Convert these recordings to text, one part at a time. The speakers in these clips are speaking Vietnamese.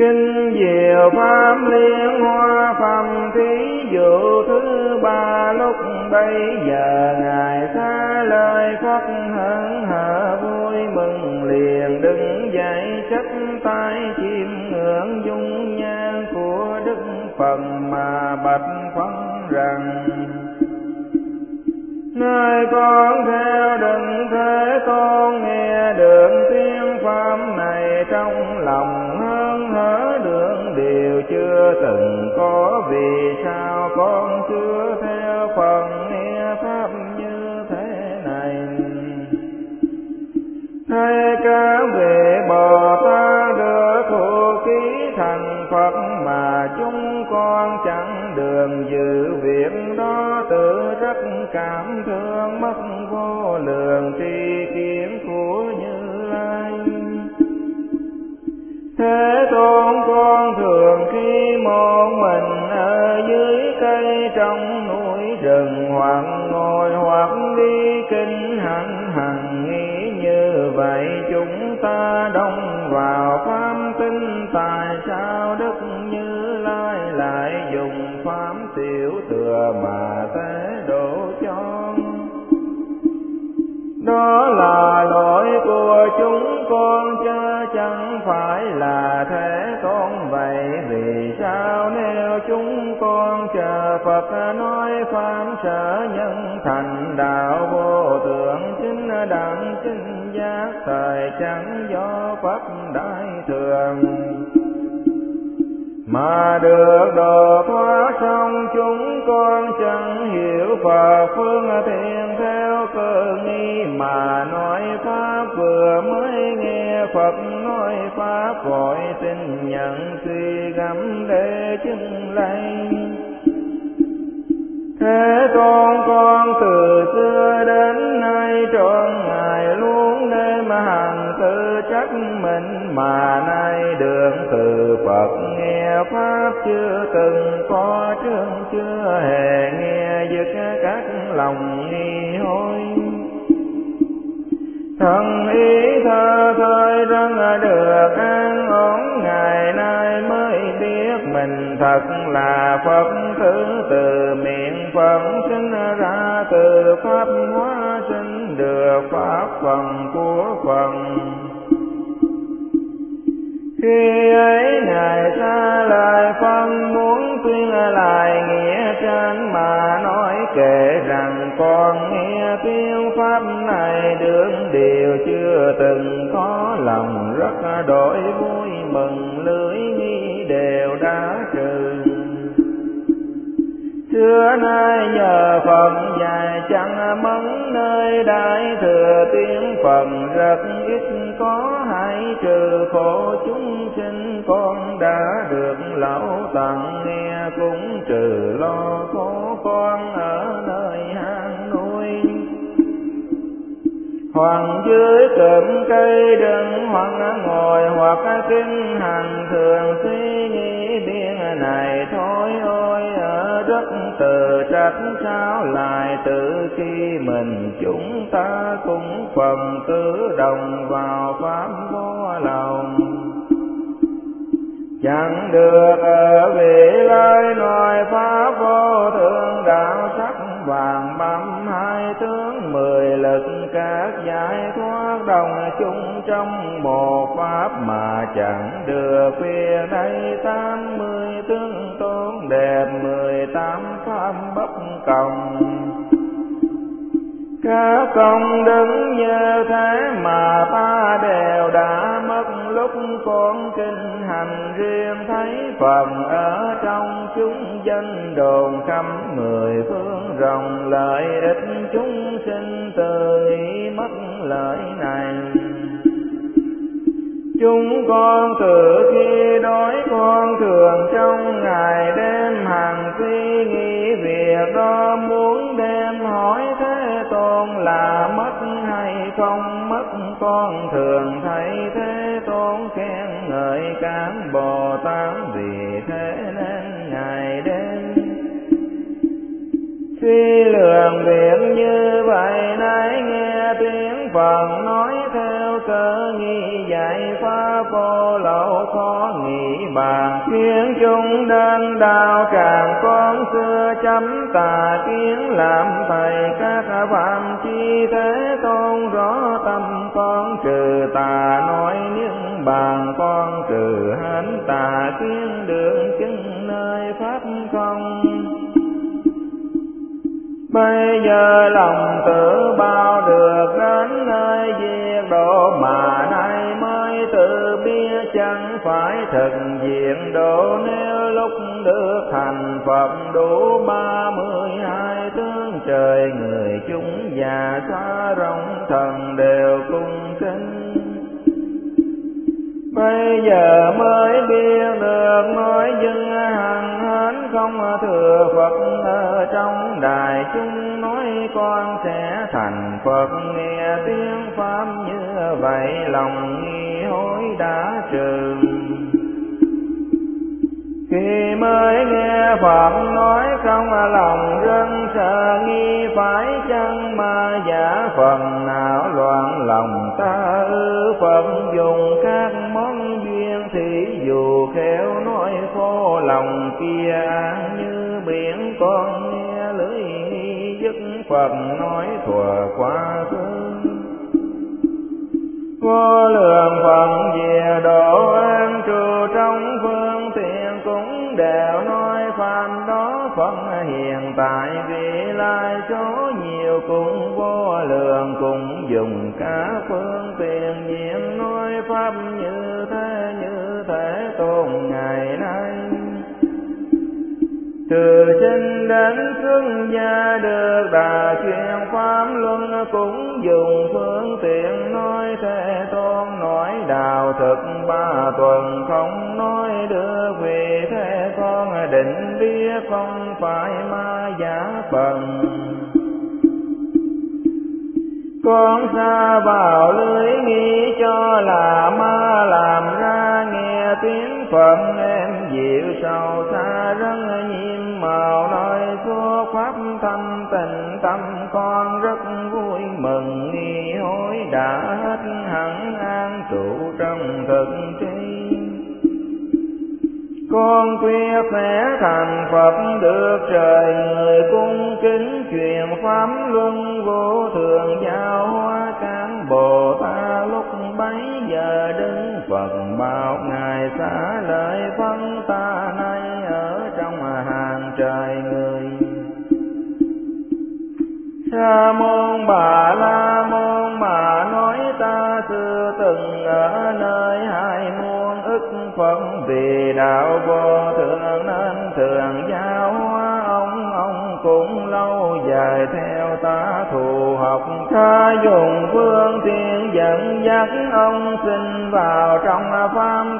kinh diệu pháp liên hoa phẩm thí dụ thứ ba lúc bây giờ ngài xa lời phật hân hở vui mừng liền đứng dậy chấp tay chiêm ngưỡng dung nhan của đức phật mà bạch phân rằng. Nơi con theo đừng thế con nghe được tiếng pháp này trong lòng hơn hở đường điều chưa từng có. Vì sao con chưa theo phần nghe pháp như thế này? Hay cả về bồ tát được hộ ký thành phật mà chúng con chẳng đường dự việc đó. Tự rất cảm thương mất vô lượng tri kiến của thế tôn con thường khi một mình ở dưới cây trong núi rừng hoặc ngồi hoặc đi kinh hành hằng, nghĩ như vậy chúng ta đông vào pháp tinh tại sao đức như lai lại dùng pháp tiểu thừa mà thế độ cho. Đó là lỗi của chúng con chẳng phải là thế con vậy. Vì sao nếu chúng con chờ Phật nói phán sở nhân thành đạo vô thượng chính đẳng chính giác, thời chẳng do Phật đại thường mà được độ thoát xong chúng con chẳng hiểu Phật phương thiện theo cơ nghi mà nói pháp vừa mới nghe Phật nói pháp vội tin nhận suy gẫm để chứng lấy thế tôn con từ xưa đến nay trọn ngày luôn đêm hàng giác mình mà nay đường từ Phật nghe pháp chưa từng có chương chưa hề nghe dứt các lòng nghi hối. Thân ý thơ thơi rằng được an ổn, ngày nay mới biết mình thật là Phật. Thứ từ miệng Phật sinh ra, từ pháp hóa sinh được pháp phần của phần khi ấy ngài xa lời phân muốn tuyên lại nghĩa trên mà nói kể rằng con nghe tiếng pháp này được điều chưa từng có lòng rất đổi vui mừng lưới nghi đều đã trừ. Xưa nay nhờ Phật dài chẳng mẫn, nơi đại thừa tiếng Phật rất ít có trừ khổ chúng sinh con đã được lão tặng nghe cũng trừ lo khổ con ở nơi hang núi. Hoàng dưới cụm cây đừng hoặc ngồi hoặc kinh hành thường suy nghĩ biên này thôi, ôi, ở đất từ trách sao lại từ khi mình chúng ta cũng phần tứ đồng vào pháp vô lòng. Chẳng được ở vị lai nói pháp vô thượng đạo sắc vàng băm hai tướng mười lực các giải thoát đồng chung trong một pháp mà chẳng được phía đây tám mươi tướng tôn đẹp mười tám pháp bất cộng các công đứng như thế mà ta đều đã mất. Lúc con kinh hành riêng thấy phần ở trong chúng dân đồn khắp mười phương rồng lợi ích chúng sinh từ nghĩ mất lợi này. Chúng con từ khi đói con thường trong ngày đêm hàng suy nghĩ việc đó muốn đêm tôn là mất hay không mất, con thường thấy thế tôn khen ngợi các bồ tát vì thế nên ngày đêm. Suy lượng việc như vậy nay nghe tiếng phần nói theo cơ nghi dạy pháp vô lậu khó nghị bàn khiến chúng đến đạo càng con xưa chấm tà kiến làm thầy các phạm chi thế tôn rõ tâm con trừ tà nói những bàn con trừ hạnh tà kiến đường chứng nơi pháp không bây giờ lòng tự bao được đến nơi diệt độ, mà nay mới tự biết chẳng phải thực diện độ. Nếu lúc được thành phật đủ ba mươi hai tướng trời, người chúng già xa rộng thần đều cung bây giờ mới biết được nói dân hằng hến không thừa phật ở trong đài chúng nói con sẽ thành phật. Nghe tiếng pháp như vậy, lòng nghi hối đã trừ khi mới nghe Phật nói không, lòng rất sợ, nghi phải chăng ma giả phần nào loạn lòng ta ư Phật dùng các món dù khéo nói khô lòng kia, như biển con nghe lưỡi nghi dứt Phật nói thuở quá khứ vô lượng phận về độ an trụ trong phương tiện cũng đều nói phàm đó phật hiện tại vị lai số nhiều cũng vô lượng, cũng dùng cả phương tiện diễn nói pháp như thế thế tôn ngày nay. Từ sinh đến xuất gia được đà truyền pháp luân cũng dùng phương tiện nói thế tôn, nói đạo thực ba tuần, không nói được vì thế con định biết không phải ma giả phần. Con xa vào lưới nghĩ cho là ma làm ra nghe tiếng phật em dịu sầu xa rất nhiệm màu nói xua pháp thanh tình tâm con rất vui mừng. Nghi hối đã hết hẳn an trụ trong thực tri con quyết sẽ thành Phật được trời người cung kính truyền pháp luân vô thường giao hóa cán Bồ Tát lúc bấy giờ đứng Phật ngày ngài xá lợi phân ta nay ở trong hàng trời người. Sa môn bà la môn mà nói ta xưa từng ở nơi hai muôn ức phật vì đạo vô thượng nên thường giáo cũng lâu dài theo ta thù học. Khá dùng phương tiện dẫn dắt ông sinh vào trong pháp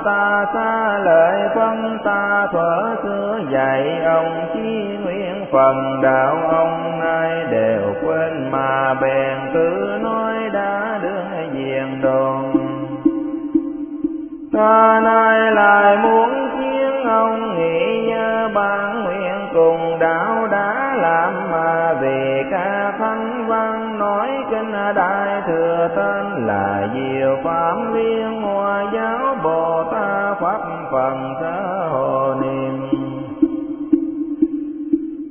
ta, xa lợi phân ta, thuở xưa dạy ông chi nguyện phần đạo ông ai đều quên mà bèn tự nói đã đương diện đồn. Ta nay lại muốn đại thừa tên là diệu pháp liên hoa giáo bồ tát pháp phần sơ hồ niệm.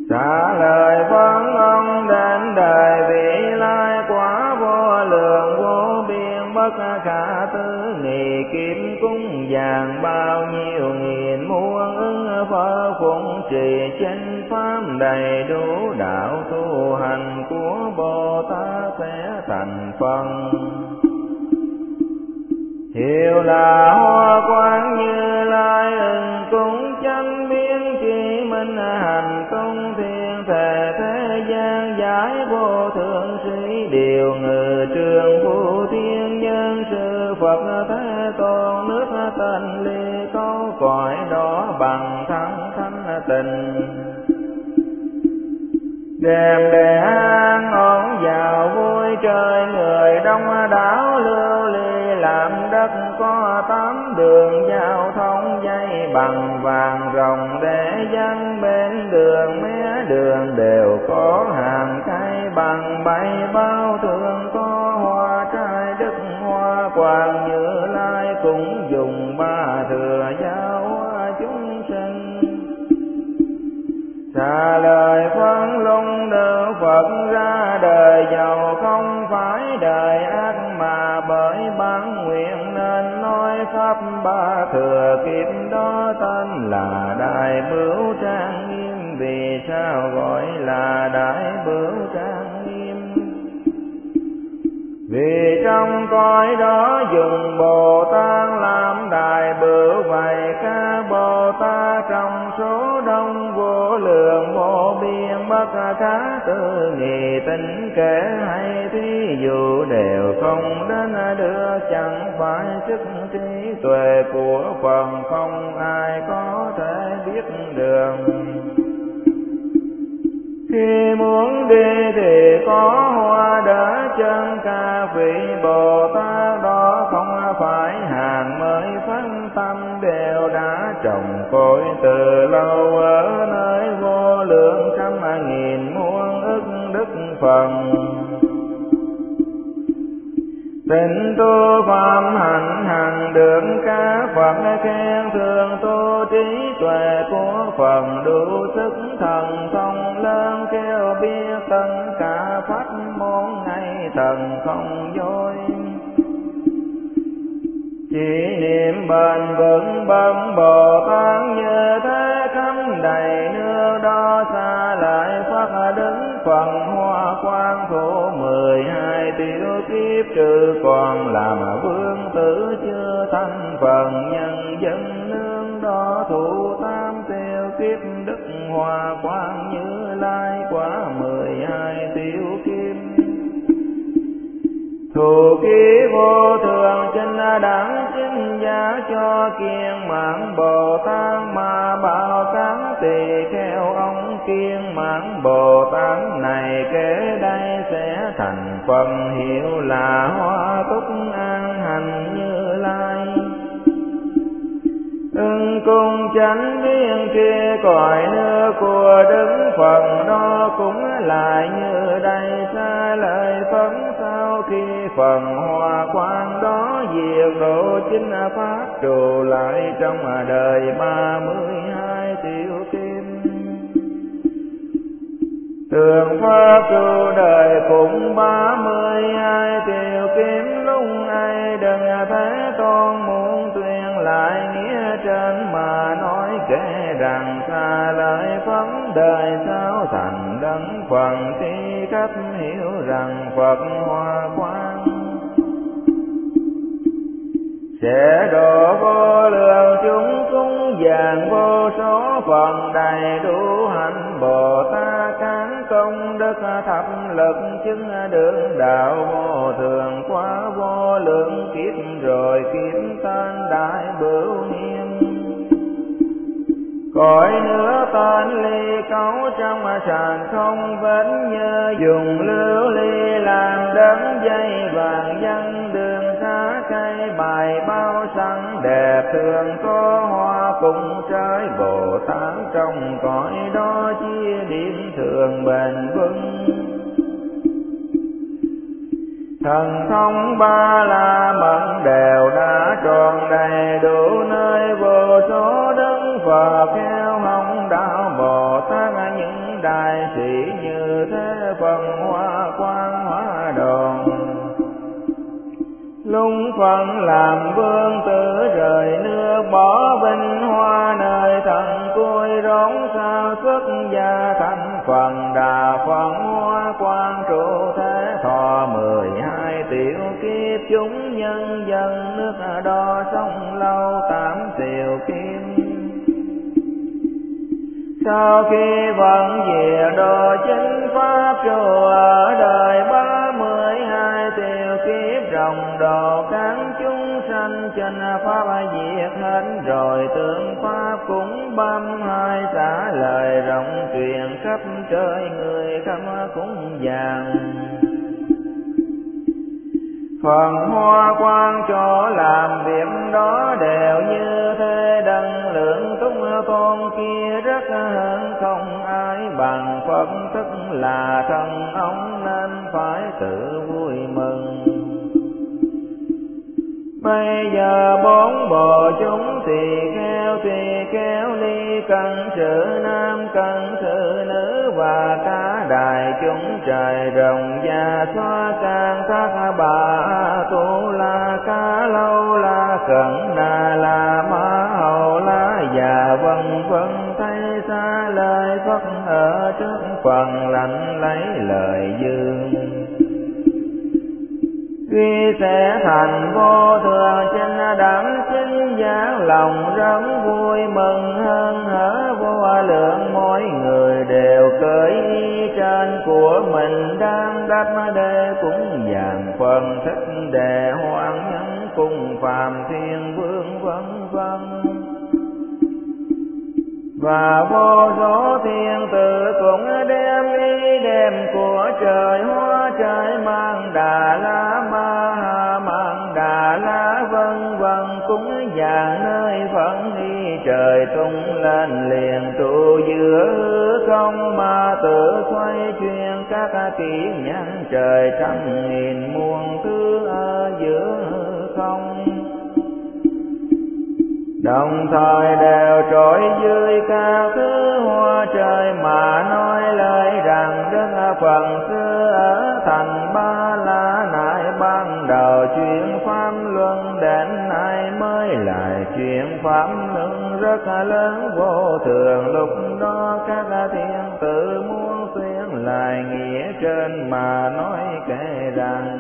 Trả lời vâng ông đến đời vị lai quả vô lượng vô biên, bất khả tư nghị kiếm cung vàng bao nhiêu nghìn muôn ứng phơ phụng trì chánh pháp đầy đủ đạo tu hành của bồ tát thành phần Hiệu là hoa quang như lai ưng cũng chánh biến chỉ minh hành công thiên thể thế gian giải vô thượng sĩ. Điều ngự trường phụ thiên nhân sư Phật thế tôn, nước tên ly câu cõi đó bằng thắng thanh tình. Đem đề an ổn vào vui trời người đông đảo lưu ly, làm đất có tám đường giao thông dây bằng vàng rồng để dân bên đường, mé đường đều có hàng cây bằng bay bao thường có hoa trai đức hoa quang như lai cũng dùng dùng ba thừa giáo xả lời phân lung được phật ra đời giàu không phải đời ác mà bởi bản nguyện nên nói pháp ba thừa kiếp đó tên là đại bửu trang nghiêm. Vì sao gọi là đại bửu trang nghiêm? Vì trong cõi đó dùng bồ tát làm đại bửu, vậy ca bồ tát trong số lượng vô biên bất khá tư. Nghị tính kể hay thí dụ đều không đến được. Chẳng phải sức trí tuệ của phần không ai có thể biết được khi muốn đi thì có hoa đỡ chân, ca vị bồ tát đó không phải hàng mới, phân tâm đều đã trồng cội từ lâu. Ở nơi vô lượng trăm nghìn muôn ức đức phần tịnh tu phạm hạnh, hằng được các Phật khen thường tu trí tuệ của phật đủ sức thần thông lớn kêu biết tất cả pháp môn ngay thần không dối. Chỉ niệm bền vững bấm bồ tát như thế khắp đầy nước đó xa lại phát đứng phần hoa quan thủ mười hai tiểu kiếp trừ còn làm vương tử chưa thành phần nhân dân nương đó thủ tam tiểu kiếp đức hoa quan như lai quả mười hai tiểu kiếp Thù ký vô thường trên đẳng chính giá cho kiên mạng Bồ Tát mà bảo tán tỳ theo ông kiên mạng Bồ Tát này kế đây sẽ thành phần hiệu là hoa túc an hành như lai ưng cung chánh biên kia cõi nước của đứng phần đó cũng lại như đây, xa lời phấn sau khi phần hoa quang diệt độ chính pháp trụ lại trong đời ba mươi hai tiểu kim. Tường pháp trụ đời cũng ba mươi hai tiểu kim, lúc ấy đừng thế tôn muốn tuyên lại nghĩa trên mà nói kể rằng xa lời phấn đời sao thành đấng phần thi cách hiểu rằng Phật hoa quá sẽ độ vô lượng chúng cúng vàng vô số phần đầy đủ hạnh Bồ Tát cán công đức thập lực chứng đường đạo vô thường quá vô lượng kiếp rồi kiếp tên đại bửu niên cõi nữa tên ly cấu trong sàn không vẫn như dùng lưu ly làm đấng dây vàng dân bài bao sáng đẹp thường có hoa cùng trái, bồ tát trong cõi đó chia điểm thường bền vững. Thần thông ba la mẫn đều đã tròn đầy đủ nơi vô số đấng phật theo cung phận làm vương tử rời nước, bỏ vinh hoa nơi thần cuối rốn sao xuất gia thành phần đà phận hoa quan trụ thế thọ mười hai tiểu kiếp. Chúng nhân dân nước đo sông lâu tám tiểu kim. Sau khi vận về đồ chính pháp trụ pháp diệt hết, rồi tướng pháp cũng băm hai trả lời rộng truyền khắp trời, người khắp cũng vàng. Phần hoa quan cho làm việc đó đều như thế đăng lượng tung tôn kia rất hơn không ai bằng phật thức là thân ông bây giờ bốn bộ chúng tỳ kheo tỳ kheo ly cần sự nam cần sự nữ và cả đại chúng trời rồng và xoa can thác bà tu la ca lâu la cận đà la ma hầu la già vân vân thay xa lời phật ở trước phần lạnh lấy lời dương. Khi sẽ thành vô thường trên đẳng chính giác lòng rất vui mừng hơn hở vô lượng mỗi người đều cởi y trên của mình, đang đắp đê cũng dàn phần thích đề hoan nhân cung phàm thiên vương vân vân. Và vô số thiên tử cũng đem y đem của trời, hoa trời mang đà la ma trời tung lên liền, trụ giữa không mà tự xoay chuyển các kỷ nhân trời trăm nghìn muôn thứ ở giữa không. Đồng thời đều trỗi dưới cao thứ hoa trời mà nói lời rằng đức phần xưa ở thành ba la nại, ban đầu chuyện pháp luân đến nay mới lại chuyện pháp rất lớn. Vô thường lúc đó các thiên tử muốn xuyên lại nghĩa trên mà nói kể rằng,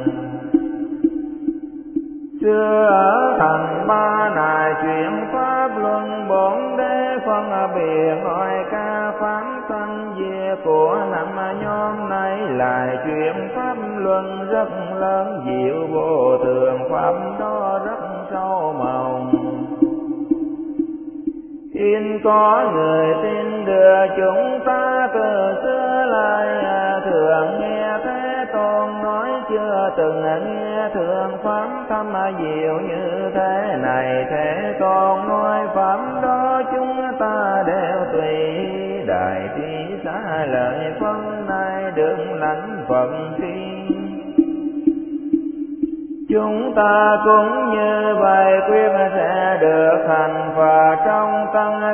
xưa ở thành ba nài chuyện pháp luân bốn đế phân biệt hỏi ca phán tăng về của năm nhóm này lại chuyện pháp luân rất lớn, diệu vô thường pháp đó in có người tin đưa chúng ta từ xưa lại à, thường nghe thế tôn nói chưa từng nghe, thường pháp thâm diệu như thế này. Thế tôn nói pháp đó chúng ta đều tùy đại trí xá lợi phân nay đừng lãnh phận thiên Chúng ta cũng như vậy, quyết sẽ được thành và trong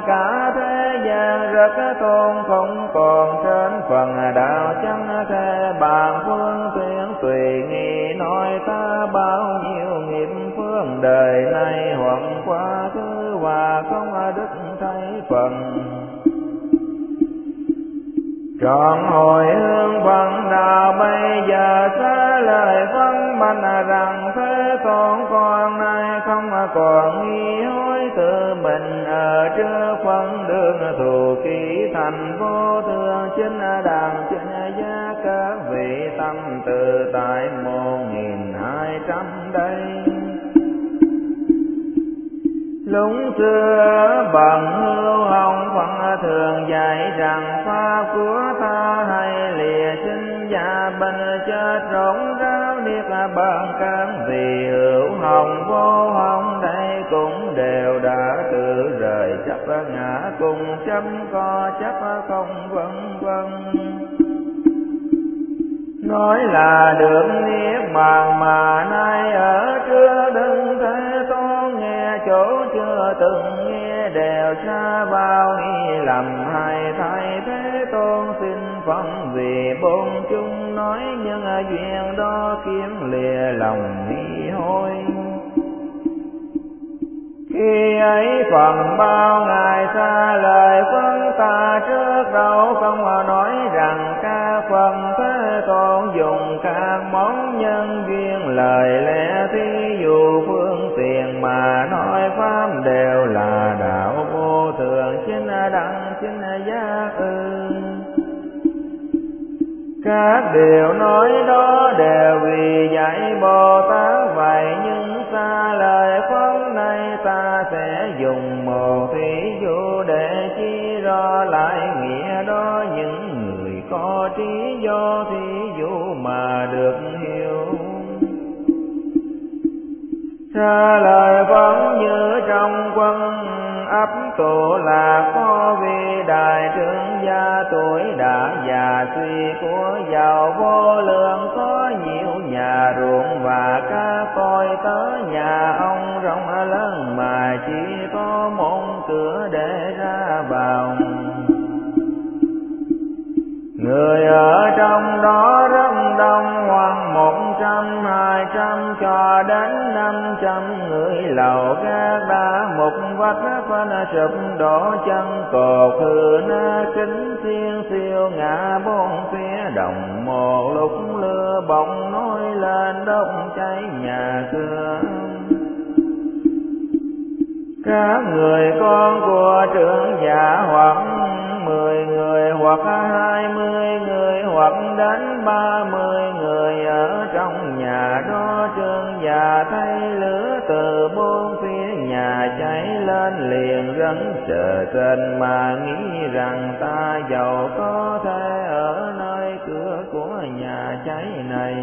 cả thế gian rất tôn không còn trên phần đạo chẳng thể bàn phương tiện tùy nghi, nói ta bao nhiêu nghiệp phương đời này hoặc quá khứ và không đức thấy phần. Trọn hồi hương phần đạo, bây giờ xa lời phân minh rằng thế tôn con nay không còn nghi tự mình ở trước phân đường thù ký thành vô thương chính đàn chính gia các vị tâm từ tại một nghìn hai trăm đây. Lúng xưa bằng hưu hồng phận thường dạy rằng pháp của ta hay lìa sinh già bình chết rỗng ráo niết bằng cam vì hữu hồng vô hồng đây cũng đều đã tự rời chấp ngã cùng chấm co chấp không vân vân nói là được niết bàn mà nay ở chưa đừng thế tôn nghe, chỗ chưa từng nghe đều xa vào nghi lầm. Hay thay thế tôn xin phân vì bốn chung nói nhân duyên đó kiếm lìa lòng nghi hối khi ấy phần bao ngày xa lời phân ta trước đâu không nói rằng ca phần thế tôn dùng các món nhân duyên lời lẽ thí dụ phương tiện mà nói pháp đều là đạo vô thường, chính đẳng, chính giác ư. Các điều nói đó đều vì dạy bồ tát vậy, nhưng xa lời phân ta sẽ dùng một thí dụ để chỉ rõ lại nghĩa đó. Những người có trí do thí dụ mà được hiểu. Xa lời vẫn như trong quân ấp tụ là có vị đại trưởng gia tuổi đã già suy của giàu vô lượng, có nhiều nhà ruộng và cá coi tới nhà ông rộng lớn mà chỉ có một cửa để ra vào người ở trong đó rất đông hoặc một trăm, hai trăm, cho đến năm trăm người lầu gác đá một vách phân sụp, đổ chân, cột hư na, kính thiên siêu ngã bốn phía đồng một lúc lửa bỗng nổi lên đông cháy nhà cửa. Các người con của trưởng giả hoặc mười người hoặc hai mươi người hoặc đến ba mươi người ở trong nhà đó trương già thấy lửa từ bốn phía nhà cháy lên liền rấn sợ trên mà nghĩ rằng ta giàu có thể ở nơi cửa của nhà cháy này.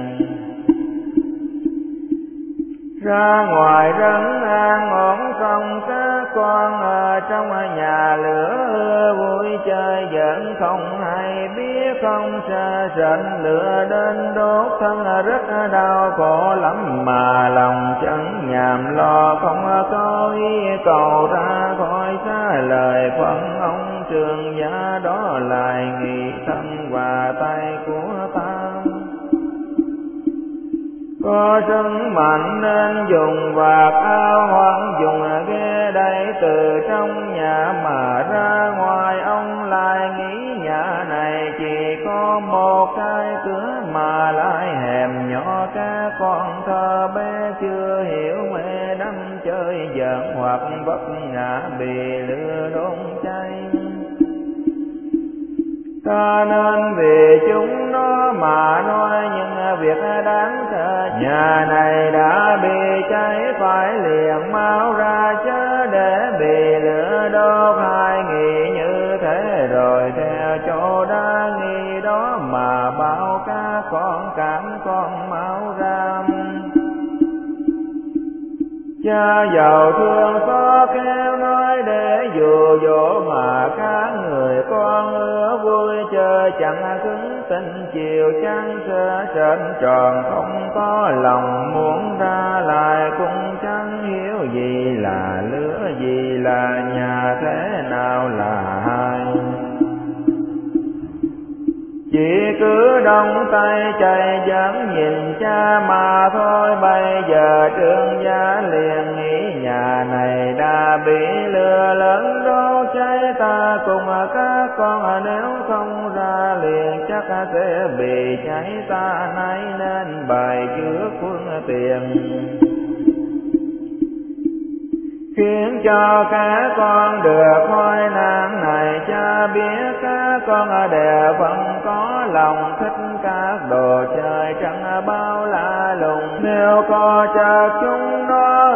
Ra ngoài rấn an ổn công cái con ở trong nhà lửa, vui chơi vẫn không hay biết không sợ sệt. Lửa đến đốt thân rất đau khổ lắm mà lòng chẳng nhàm lo. Không có ý cầu ra khỏi xa lời phận ông trường giá đó lại nghị thân và tay của có sức mạnh nên dùng vạt áo hoặc dùng ghế đây từ trong nhà mà ra ngoài. Ông lại nghĩ nhà này chỉ có một cái cửa mà lại hẻm nhỏ. Các con thơ bé chưa hiểu mẹ đắm chơi giận hoặc vấp ngã bị lửa đốt cháy ta nên vì chúng nó mà nói những việc đáng sợ, nhà này đã bị cháy, phải liền mau ra chớ để bị lửa đốt. Hai nghĩ như thế rồi theo chỗ đã nghi đó, mà bao cá con cảm con máu ra cha giàu thương có kêu nói để dù dỗ mà các người con ưa vui chơi chẳng cứng tình chiều trăng sơ trên tròn. Không có lòng muốn ra lại, cũng chẳng hiểu gì là lửa, gì là nhà thế nào là hai chỉ cứ đông tay chạy dẫn nhìn cha mà thôi, bây giờ trương gia liền nghĩ nhà này bị lừa lớn đốt cháy ta cùng các con. Nếu không ra liền chắc sẽ bị cháy ta. Nay nên bài chứa phương tiền. Khiến cho các con được hoài nạn này, cha biết các con đều vẫn có lòng thích các đồ chơi chẳng bao la lùng. Nếu có cho chúng nó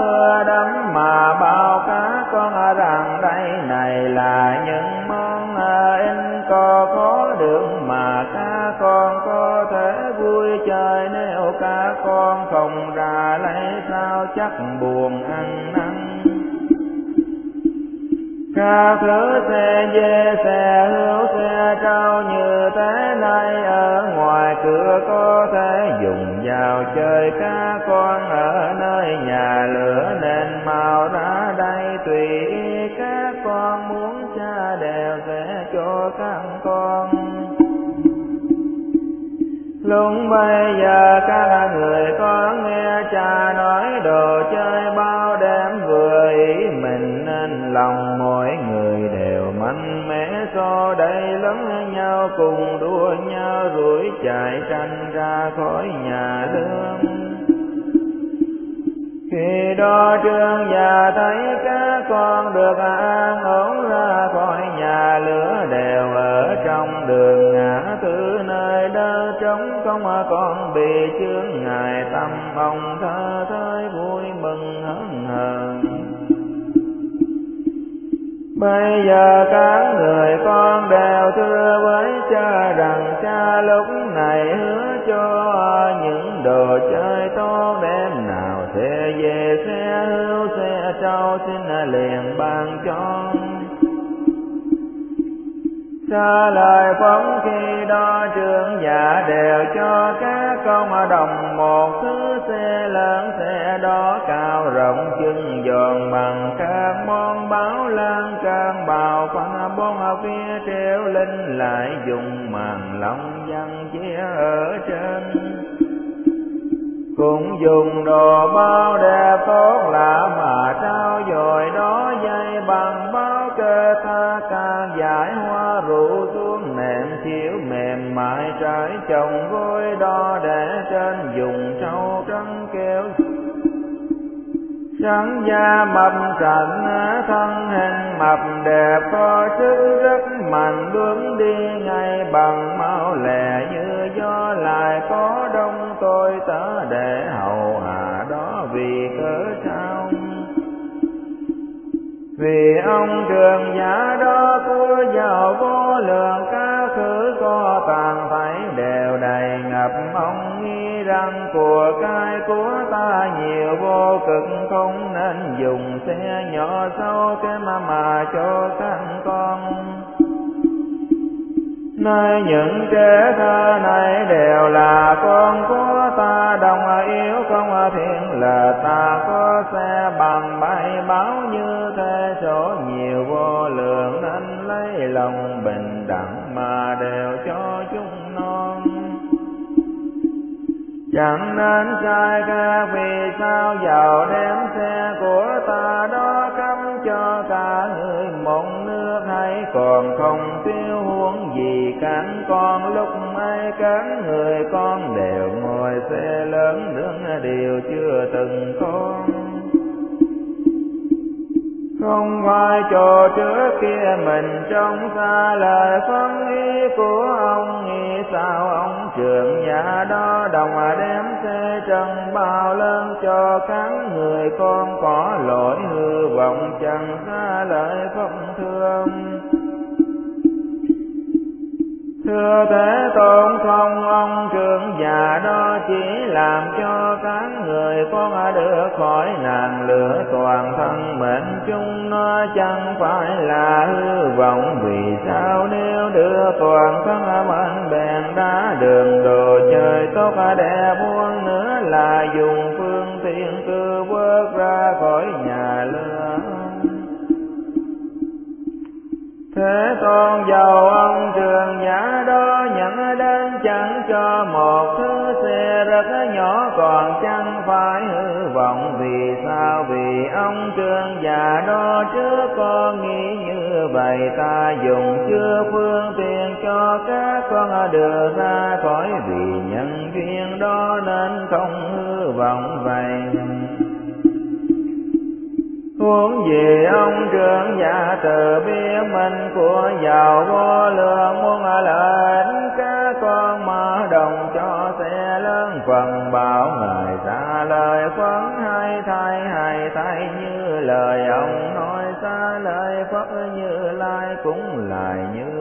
đấm đắm mà bao rằng đây này là những món à, in có có được mà các con có thể vui chơi. Nếu các con không ra lấy, sao chắc buồn ăn năn? Các thứ xe, dê xe, hữu xe, trâu như thế này, ở ngoài cửa có thể dùng vào chơi. Cá con ở nơi nhà lửa nên mau ra lúc bây giờ các người có nghe cha nói đồ chơi bao đêm vừa ý mình nên lòng mỗi người đều mạnh mẽ. So đây lẫn nhau cùng đua nhau rủi chạy tranh ra khỏi nhà lương khi đó trương già thấy các con được an ổn ra khỏi nhà lửa đều ở trong đường ngã tư nơi đó trống không còn bị chướng ngài tâm ông thơ thới vui mừng hớn hờ Bây giờ các người con đều thưa với cha rằng cha lúc xin liền ban cho. Xa lời phóng khi đó trưởng giả đều cho các con đồng một thứ xe lớn xe đó cao rộng chân giòn bằng các món báo lan can bào pha bốn phía treo linh lại dùng màn long văn chia ở trên. Cũng dùng đồ bao đẹp tốt là trắng da mập trận thân hình mập đẹp, có sức rất mạnh, bước đi ngay bằng mau lẹ như gió lại. Có đông tôi tớ để hầu hạ đó vì cớ sao? Vì ông trường giả đó, của giàu vô lượng ca thứ có tàn đầy mong ông nghĩ rằng của cải của ta nhiều vô cực không nên dùng xe nhỏ sâu cái mà mà cho các con. Nơi những kẻ thơ này đều là con của ta, đồng yếu không thiện là ta có xe bằng bay báo như thế, số nhiều vô lượng nên lấy lòng bình đẳng mà đều cho chẳng nên sai ca vì sao giàu đem xe của ta đó cắm cho cả người mộng nước hay còn không tiêu huống gì cánh con lúc ấy cánh người con đều ngồi xe lớn đứng đều chưa từng con không phải chỗ trước kia mình trong xa lời phân ý của ông, nghĩ sao ông trường nhà đó đồng đem xe trần bao lớn cho các người con có lỗi hư vọng chẳng ra lời không thương. Thưa Thế Tôn, không ông trưởng già đó chỉ làm cho các người con được khỏi làng lửa toàn thân mệnh chung. Nó chẳng phải là hư vọng, vì sao nếu đưa toàn thân mệnh bèn đá đường đồ chơi tốt à, đẹp buông nữa là dùng phương tiện cư bước ra khỏi nhà Thế tôn giàu ông trường giả đó nhận đến chẳng cho một thứ xe rất nhỏ còn chẳng phải hư vọng. Vì sao? Vì ông trường giả đó trước con nghĩ như vậy. Ta dùng chưa phương tiện cho các con đưa ra khỏi vì nhân duyên đó nên không hư vọng vậy muốn gì ông trưởng giả từ biết mình của giàu vô lượng? Muốn lệnh các con mở đồng cho xe lớn phần bảo ngài ta lời phấn hay thay hay thay, như lời ông nói, xa lời phật, như lai cũng lại như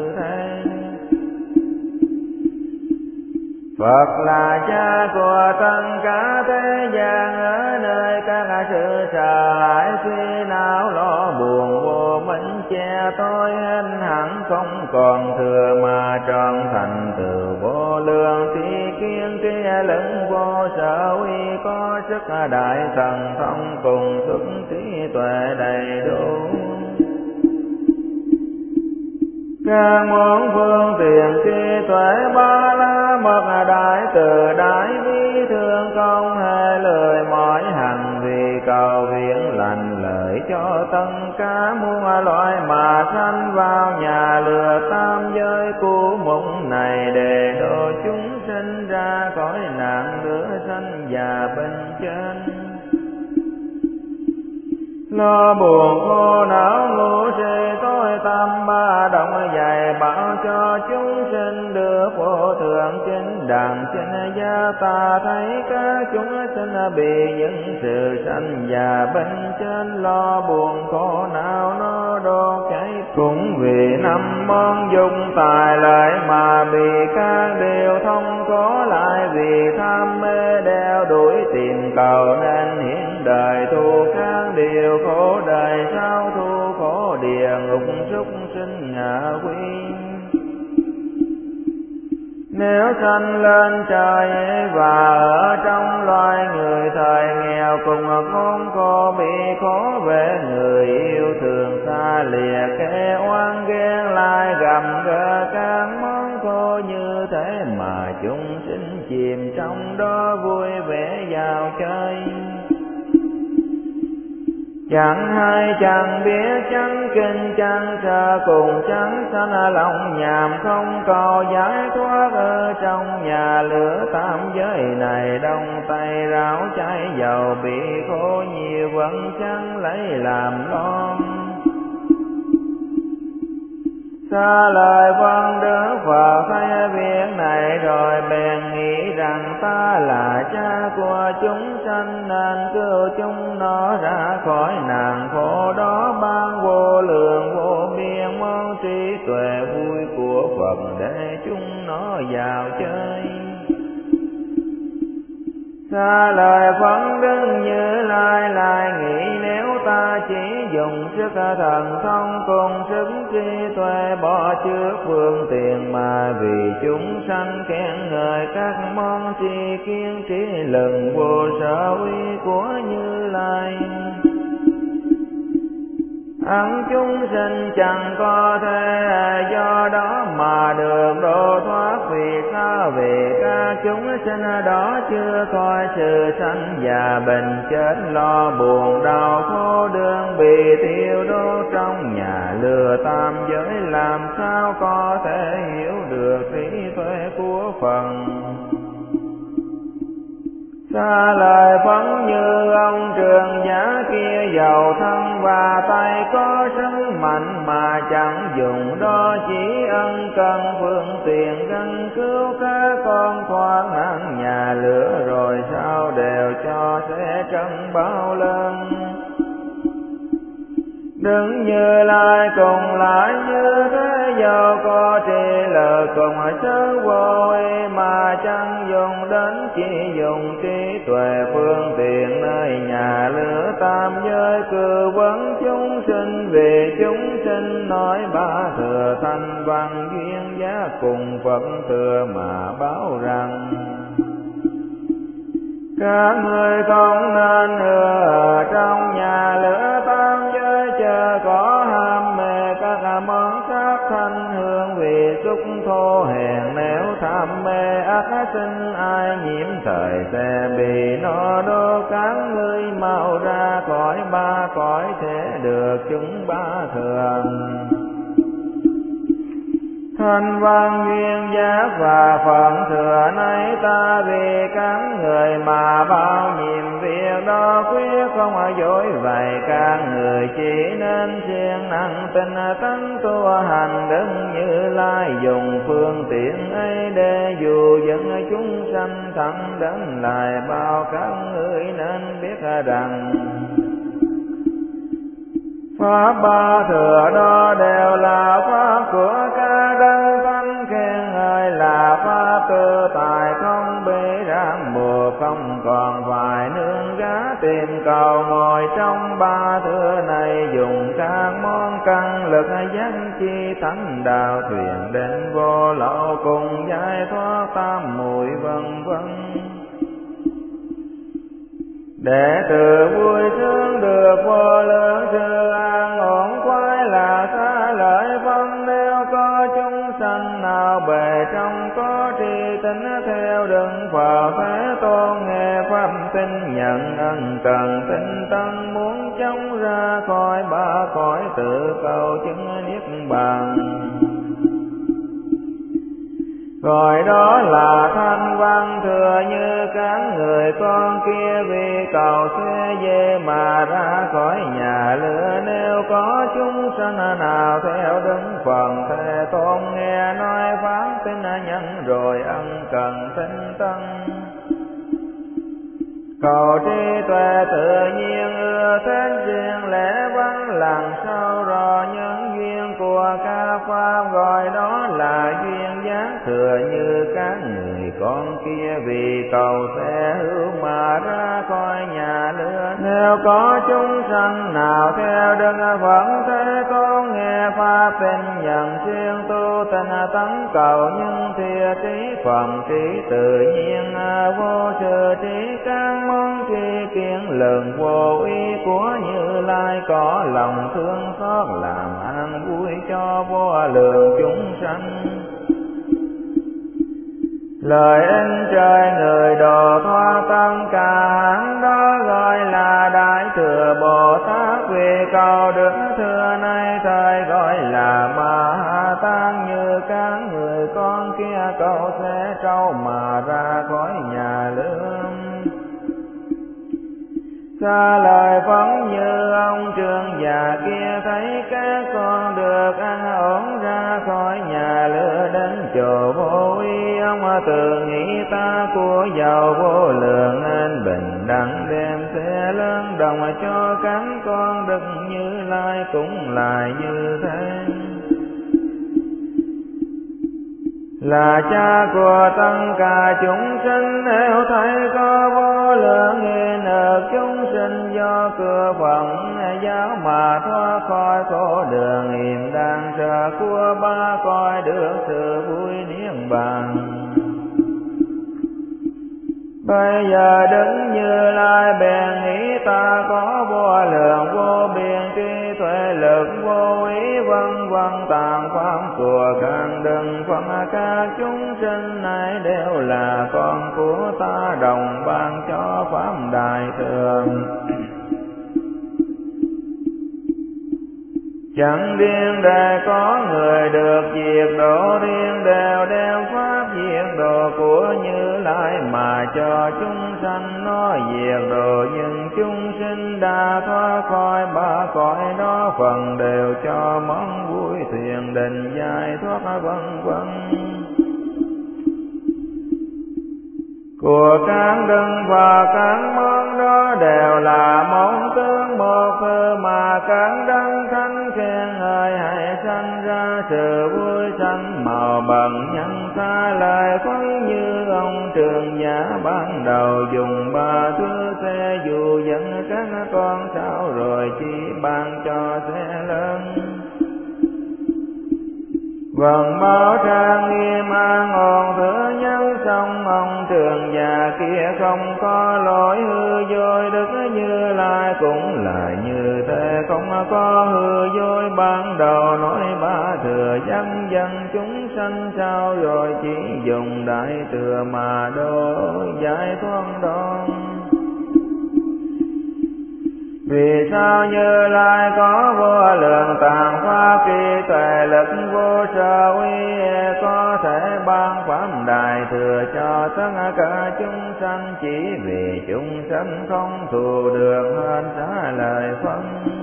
Phật là cha của tất cả thế gian, ở nơi các sự sợ hãi suy não, lo buồn vô minh che tôi hình hẳn, không còn thừa mà tròn thành từ vô lượng trí kiên trí lẫn vô sở uy, có sức đại thần thông cùng sức trí tuệ đầy đủ. Các món phương tiện trí tuệ ba la mật đại từ đại bi thương không hề lời mỏi hành vì cầu viện lành lợi cho tất cả muôn loại mà sanh vào nhà lừa tam giới của mộng này để độ chúng sinh ra khỏi nạn lửa sanh và bên trên lo buồn khô não ngủ si, tối tâm ba động dày bảo cho chúng sinh được vô thượng chính đàn trên gia ta thấy các chúng sinh bị những sự sanh già bên trên lo buồn khổ não nó đô cháy cũng vì năm món dùng tài lợi mà bị các điều thông có lại vì tham mê đeo đuổi tìm cầu nên hiện đời thu các điều khổ đời sao thu khổ địa ngục súc sinh ngạ quy nếu sanh lên trời và ở trong loài người, thời nghèo cùng khốn cô bị khó về người yêu thường xa lìa, kẻ oan ghen lại gầm gờ các món cô như thế mà chúng sinh chìm trong đó vui vẻ vào chơi chẳng hay chẳng biết, chẳng kinh, chẳng sợ, cùng chẳng sanh lòng nhàm không cầu giải thoát ở trong nhà lửa tam giới này. Đông tay ráo cháy dầu bị khổ nhiều vẫn chẳng lấy làm lo xa lời văn đức Phật thấy việc này rồi bèn nghĩ rằng ta là cha của chúng sanh nên cứu chúng nó ra khỏi nạn khổ đó ban vô lượng vô biên môn trí tuệ vui của Phật để chúng nó vào chơi. Xa lời phấn đứng như lai lai nghĩ nếu ta chỉ dùng sức thần thông cùng sức trí tuệ, bỏ trước phương tiện mà vì chúng sanh khen ngợi các món tri kiến, trí lần vô sở uy của như lai ẩn chúng sinh chẳng có thể do đó mà được độ thoát vì ta vì các chúng sinh đó chưa coi sự sanh già bệnh chết lo buồn đau khổ đương bị tiêu đốt trong nhà lừa tam giới, làm sao có thể hiểu được trí tuệ của phần xa lời phấn như ông trường giả kia giàu thân và tay có sức mạnh mà chẳng dùng đó, chỉ ân cần phương tiện gắn cứu các con thoát nạn nhà lửa rồi sao đều cho sẽ trân bao lần. Đứng như lai cùng lại như thế giàu có trì lời cùng sớ vô ý mà chẳng dùng đến chỉ dùng trí tuệ phương tiện nơi nhà lửa tam giới cư vấn chúng sinh. Về chúng sinh nói ba thừa thanh văn duyên giá cùng phật thừa mà báo rằng, các người không nên ở trong nhà lửa tam có ham mê các món khác thanh hương, vì xúc thô hèn nếu tham mê, ác sinh ai nhiễm thời sẽ bị nó đô cán ngươi mau ra khỏi ba cõi thế được chúng ba thường. Thanh văn duyên giác và phận thừa nay ta vì các người mà bao nhiệm việc đó, quyết không ở dối, vậy cả người chỉ nên siêng năng tinh tấn tu hành đứng như lai dùng phương tiện ấy để dù dẫn chúng sanh thẳng đến lại, bao các người nên biết rằng Pháp ba thừa đó đều là Pháp của ca đăng thanh khen ngợi là Pháp tư tài không bị ràng buộc, không còn tìm cầu ngồi trong ba thưa này, dùng các món căn lực giác chi thánh đạo thuyền đến vô lậu cùng giải thoát tam mùi vân vân. Để từ vui sướng được vô lượng sự an ổn quay là xa lợi vân, nếu có chúng sanh nào bề trong có tri tính theo đừng phật thế tôn, nghe pháp tin, nhận ân cần, tinh tân, muốn chống ra khỏi ba cõi tự cầu chứng niết bàn. Rồi đó là thanh văn, thừa như các người con kia vì cầu xe về mà cõi nhà lửa nếu có chúng sanh nào theo đứng phần thế tôn nghe nói phán tin nhân rồi ân cần tinh tân. Cầu trí tuệ tự nhiên ưa thế riêng lẽ văn lặng sau rò nhân duyên của ca pháp gọi đó là duyên giác thừa như các người con kia vì cầu sẽ hữu mà ra khỏi nhà lửa. Nếu có chúng sanh nào theo đức vẫn thế con nghe pháp bên nhận chuyên tu tinh tấn cầu nhân thiệt trí phẩm trí tự nhiên, vô sự trí các môn tri kiến lần vô ý của như lai có lòng thương xót làm an vui cho vô lượng chúng sanh. Lời ơn trời người đò thoa tâm cả đó gọi là đại thừa bồ tát vì cầu đức thừa nay thời gọi là ma tăng như các người con kia cầu sẽ trâu mà ra khỏi nhà lương xa lời phóng như ông trường già kia thấy các con được ăn ổn ra khỏi nhà lửa đến chỗ vô y ông à, tự nghĩ ta của giàu vô lượng an bình đẳng đem xe lớn đồng cho cánh con, đừng như lai cũng lại như thế. Là cha của tất cả chúng sinh, nếu thấy có vô lượng nghi nợ chúng sinh do cửa phận giáo mà thoát khỏi khổ đường hiểm đang sợ của ba coi được sự vui niết bàn bây giờ đứng như lai bèn nghĩ ta có vô lượng vô biên trí tuệ lực vô ý vân vân, tàn pháp của càng đừng phân ca chúng sinh này đều là con của ta, đồng ban cho pháp đại thường Chẳng riêng đề có người được diệt độ riêng đều đem pháp diệt độ của Như Lai mà cho chúng sanh nó diệt độ. Nhưng chúng sinh đã thoát khỏi ba cõi đó phần đều cho món vui thiền định giải thoát vân vân. Của các đấng và các món đó đều là món tướng một hư mà các đấng thánh hãy sanh ra sự vui sanh màu bằng nhân xa lại phân như ông trường giả ban đầu. Dùng ba thứ xe dù dẫn các con sao rồi chỉ ban cho xe lớn. Vầng báo trang nghiêm an ổn thừa nhân sông ông trường già kia không có lỗi, hư dối đức như lai cũng là như thế. Không có hư dối ban đầu nói ba thừa dân dân chúng sanh sao, rồi chỉ dùng đại thừa mà đối giải thoát đoan vì sao như lai có vô lượng tàng pháp trí tuệ lực vô sở uy có thể ban phẩm đại thừa cho tất cả chúng sanh? Chỉ vì chúng sanh không thù được hơn trả lời phân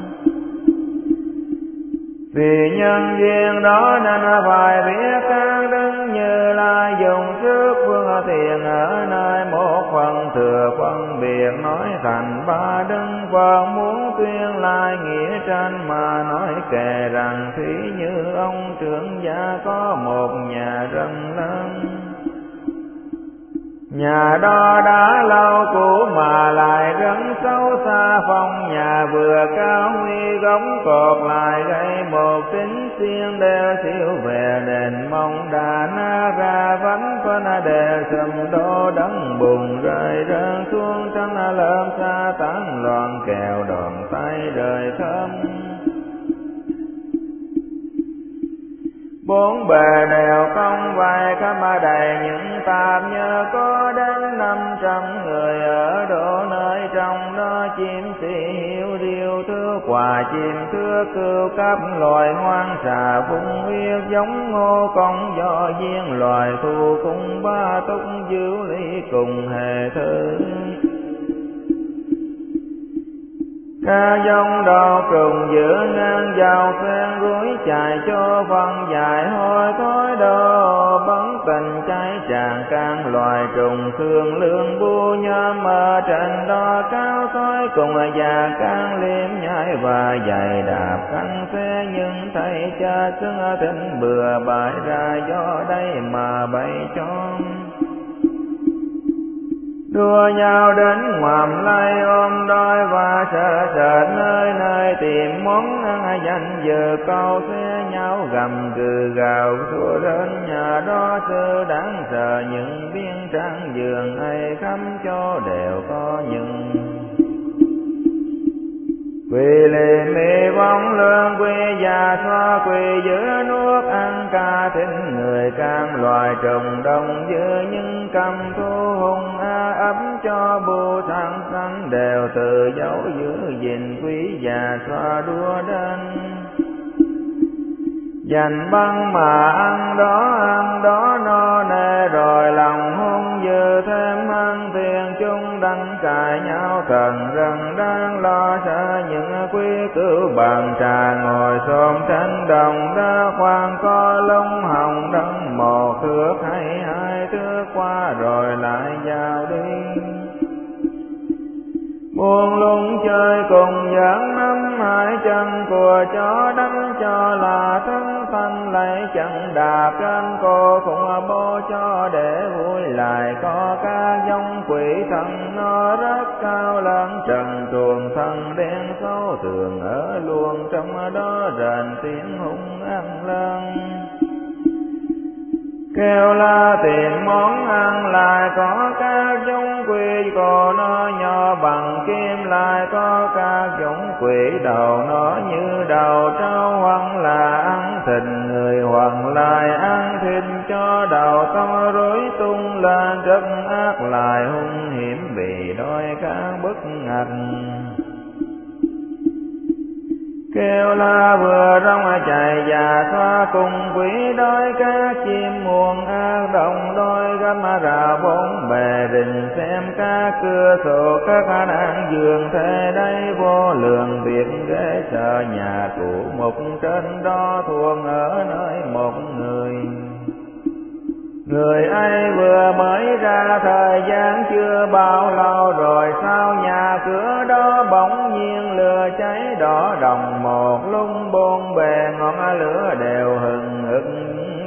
vì nhân duyên đó nên phải biết các đức như lai dùng trước phương tiện ở nơi một phần thừa phân biệt nói thành ba đức Phật muốn tuyên lai nghĩa tranh mà nói kể rằng thí như ông trưởng gia có một nhà rất lớn. Nhà đó đã lâu cũ mà lại gắn sâu xa phong nhà, vừa cao nguy gống cột lại gây một tính xiên đeo siêu về đền mong đà na ra vánh phân đề sầm đô đấng bùng rơi rơi xuống trong lớn xa tán loạn kèo đòn tay rời thơm bốn bề đều không vài khắp đầy, những tạm nhờ có đến năm trăm người ở độ nơi trong đó chim sĩ hiếu điều thưa quà chim thưa cưu cấp loài hoang xà phung huyết giống ngô công do duyên, loài thu cung ba túc dữ lý cùng hệ thương ca dông đo trùng giữa ngang vào phen gối chạy cho văn dài hôi thói đồ bắn tình cháy tràn can loài trùng thương lương bu nhóm ở trên đó cao thói cùng già can liếm nhai và dày đạp cánh xe nhưng thấy cha xưng thịnh bừa bãi ra do đây mà bay trốn đua nhau đến ngoàm lai ôm đôi và sợ sợ nơi nơi tìm món ăn danh giờ câu xe nhau gầm cừ gào thua đến nhà đó sư đáng sợ. Những biên trang giường ấy khắp cho đều có những quỳ lì mê vong lương quỳ già xoa quỳ giữa nước, ăn ca thính người can loài trồng đông giữa những cầm thu hùng a ấm cho bồ thăng sanh đều từ dấu giữ gìn quý già xoa đua đến dành băng mà ăn đó ăn đó no nê, rồi lòng chung nhau, thần rằng đang lo sợ những quý cứu bàn trà ngồi xôn tranh đồng đã khoan, có lông hồng đâm một thước hay hai thước qua rồi lại vào đi. Buông lung chơi cùng giảng năm hai chân, của chó đánh cho là thân thân lấy chân đạp trên cô cũng bố tường thường ở luôn trong đó rền tiếng hung ăn lăng. Kêu la tiền món ăn lại có các giống quỷ cò nó nhỏ bằng kim lại có các giống quỷ. Đầu nó như đầu trâu hoặc là ăn thịt, người hoặc lại ăn thịt. Cho đầu to rối tung lên, rất ác lại hung hiểm, vì đôi các bức ngặt kêu la vừa rong chạy già xoa cùng quỷ đói cá chim muôn ác đồng đôi gấm rào bốn bề đình xem cá cưa sổ các nạn giường thế đây vô lượng việc ghế sợ nhà cũ một trên đó thuồng ở nơi một người. Người ấy vừa mới ra thời gian chưa bao lâu rồi sao nhà cửa đó bỗng nhiên lửa cháy đỏ đồng một lung buông bề ngọn lửa đều hừng hực.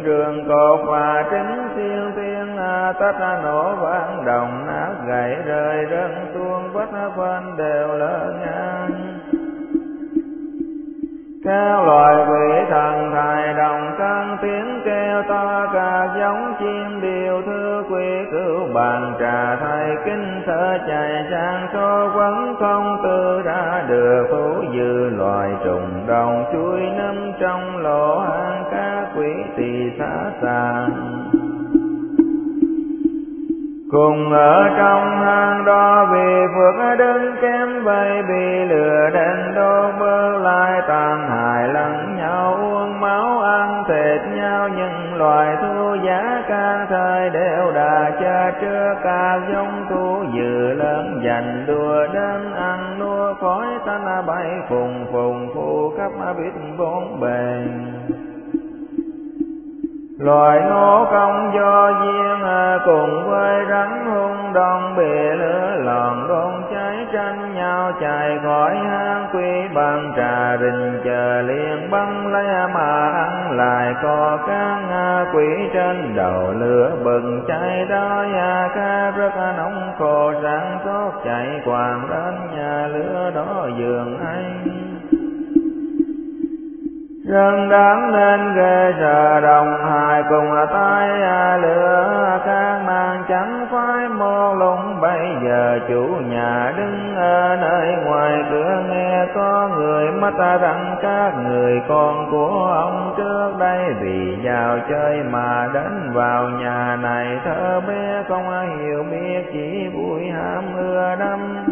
Rường cột và trứng siêu tiên à, tất nổ vang đồng nát gãy rơi rơn tuôn, vết phân đều lỡ ngang các loài quỷ thần thài đồng căng tiếng kêu to, cả giống chim điều thư quỷ cứu bàn trà. Thầy kinh thơ chạy sang số quấn không tư ra được phú dư loài trùng đồng chuối nấm trong lỗ hang, các quỷ tỳ xá sàng cùng ở trong hang đó vì phước đứng kém vây bị lừa đen đô bơ lai tàn, hại lẫn nhau, uống máu ăn thịt nhau. Những loài thu giá can thời đều đà cha trước cả giống thu dự lớn, dành đùa đến ăn nua khói tan, bay phùng phùng phu khắp biết bốn bề loài nô công do duyên à, cùng với rắn hung đông bị lửa lòn đôn cháy tranh nhau chạy khỏi hang quy bằng trà rình chờ liền băng lấy mà ăn lại có các quỷ trên đầu lửa bừng cháy đó nhà ca rất nóng khô, sáng tốt chạy quàng đến nhà lửa đó giường anh. Dân đáng nên ghê sợ đồng hài cùng tay à, lửa các mang chẳng phải mô lung. Bây giờ chủ nhà đứng ở nơi ngoài cửa nghe có người mất à, rằng các người con của ông trước đây vì vào chơi mà đến vào nhà này. Thơ bé không hiểu biết, chỉ vui ham ưa đắm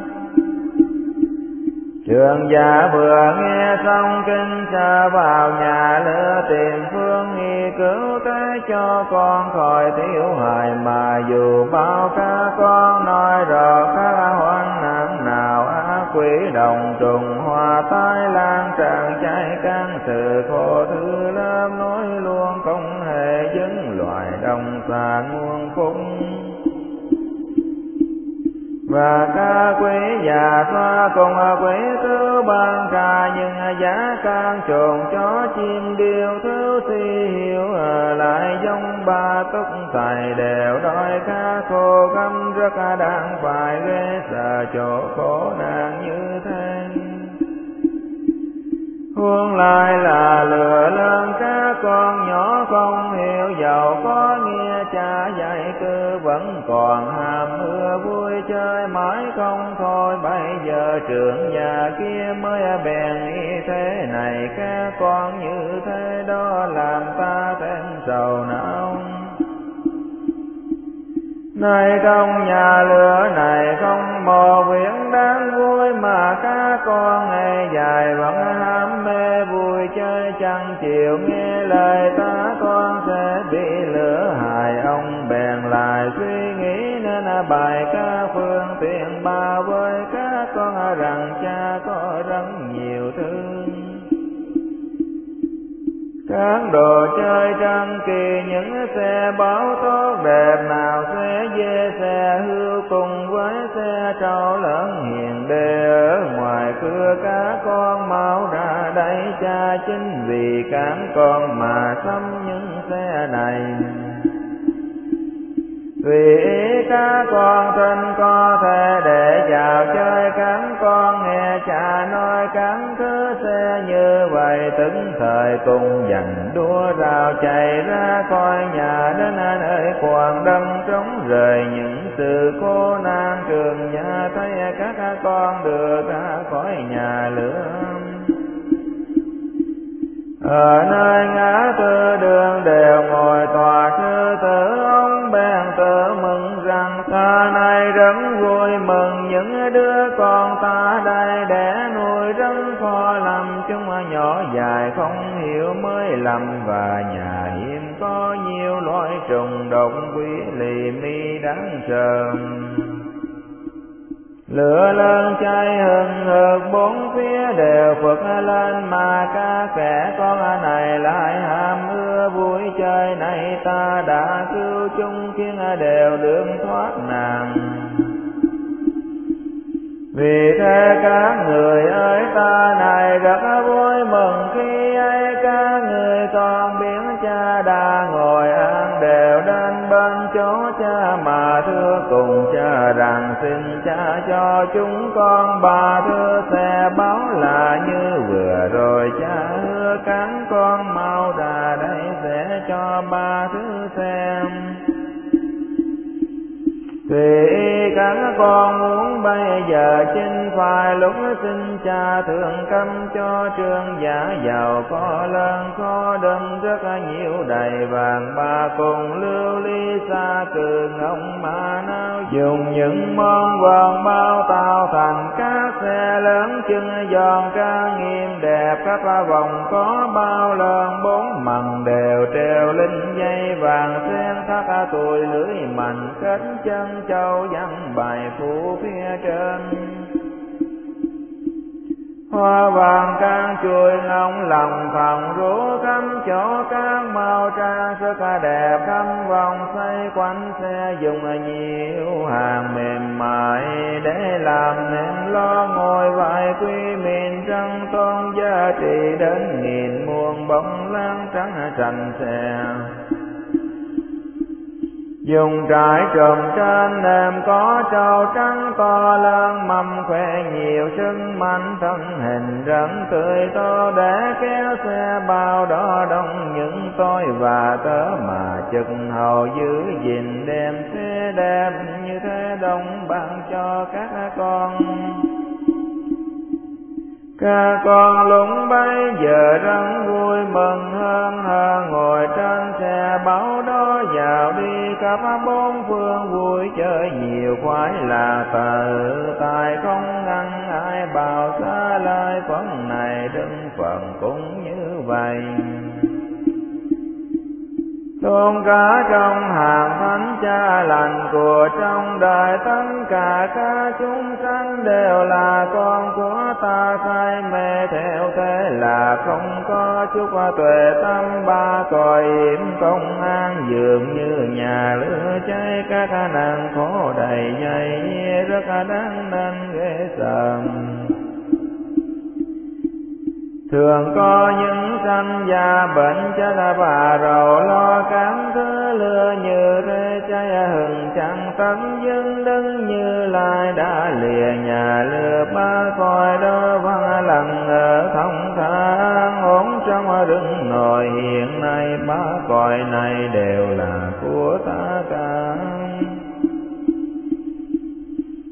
đường giả vừa nghe xong kinh cha vào nhà lửa tìm phương nghi cứu thế cho con khỏi thiếu hại. Mà dù bao ca con nói rõ khá hoan nạn nào, á quỷ đồng trùng hòa tai lan tràn cháy căn sự khổ thứ lâm nói luôn không hề dứng loài đồng xa nguồn phúc và ca quý già xoa cùng quý thứ ban ca, nhưng giá can trồn chó chim điêu thứ si hiểu. Lại giống ba túc tài đều đôi ca khô, găm rất đáng phải ghê sợ chỗ khổ nạn như thế. Phương lại là lừa lớn, các con nhỏ không hiểu giàu có nghe cha dạy cứ vẫn còn ham mưa, vui chơi mãi không thôi. Bây giờ trưởng nhà kia mới bèn y thế này, các con như thế đó làm ta thêm sầu não. Nơi trong nhà lửa này không mò biển đáng vui mà các con ngày dài vẫn ham mê vui chơi chẳng chịu nghe lời ta con sẽ bị lửa hại. Ông bèn lại suy nghĩ nên bài ca phương tiện bà với các con, rằng cha có rất nhiều thương các đồ chơi trang kỳ những xe báo tốt đẹp nào xe dê, xe hưu cùng với xe trâu lớn hiền đề ở ngoài cửa cá con mau ra đây, cha chính vì cản con mà xâm những xe này vì ý các con thân có thể để vào chơi cắn con, nghe cha nói cắn thứ xe như vậy. Từng thời cùng dành đua rào chạy ra coi nhà đến nơi quàng đâm trống, rời những sự cô nan trường nhà thấy các con được ra khỏi nhà lửa ở nơi ngã tư đường đều ngồi tòa sư tử ta nay rất vui mừng những đứa con ta đây để nuôi rất khó làm, chúng nhỏ dài không hiểu mới lầm. Và nhà hiếm có nhiều loại trùng động quý lì mi đáng sợ lửa lớn cháy hừng hực, bốn phía đều phật lên. Mà các kẻ con này lại ham ưa vui chơi này. Ta đã cứu chung khiến đều đường thoát nạn. Vì thế các người ơi, ta này rất vui mừng khi ấy các người con biến cha đã ngồi ăn đều đến bên chỗ cha mà thưa cùng cha rằng xin cha cho chúng con ba thưa xe báo là như vừa rồi. Cha hứa cắn con mau ra đây sẽ cho ba thứ xem. Vì các con muốn bây giờ chinh phải lúc xin cha thường cấm cho trương giả giàu có lớn, có đâm rất nhiều, đầy vàng bà cùng lưu ly xa cường ông mà na dùng những món vàng bao tạo thành các xe lớn chân giòn, ca nghiêm, đẹp. Các vòng có bao lần bốn mần đều treo linh dây vàng. Sen thắt tuổi lưỡi mạnh kết chân châu văn bài phủ phía trên hoa vàng can chuối ngông lòng, phòng rũ khắp chỗ các màu trang sức đẹp khắp vòng xoay quanh xe dùng nhiều hàng mềm mại để làm nên lo ngồi vài quy miền trăng tôn. Giá trị đến nghìn muôn bóng lan trắng trành xe dùng trải trồng trên nệm có trâu trắng, to lớn mâm khoe nhiều sưng mạnh thân hình, rắn tươi to, để kéo xe bao đó đông. Những tôi và tớ mà chừng hầu giữ gìn đem xe đẹp như thế đông bằng cho các con cha con lúc bấy giờ rất vui mừng hơn hơn ngồi trên xe báo đó vào đi. Khắp bốn phương vui chơi nhiều khoái là tự tài không ngăn ai bảo xa lời phần này đứng phần cũng như vậy tôn cả trong hàng thánh cha lành của trong đời tất cả các chúng sanh đều là con của ta say mê. Theo thế là không có chút tuệ tâm, ba cõi hiểm công an dường như nhà lửa cháy. Các nàng khổ đầy dày rất đáng nên ghê sợ thường có những sanh già bệnh chết và rầu lo cám thứ lừa như thế cháy hừng chẳng tâm dân đứng như lai đã lìa nhà lừa ba coi đó văn lần ở thông thả ổn trong rừng nồi hiện nay ba coi này đều là của ta cả.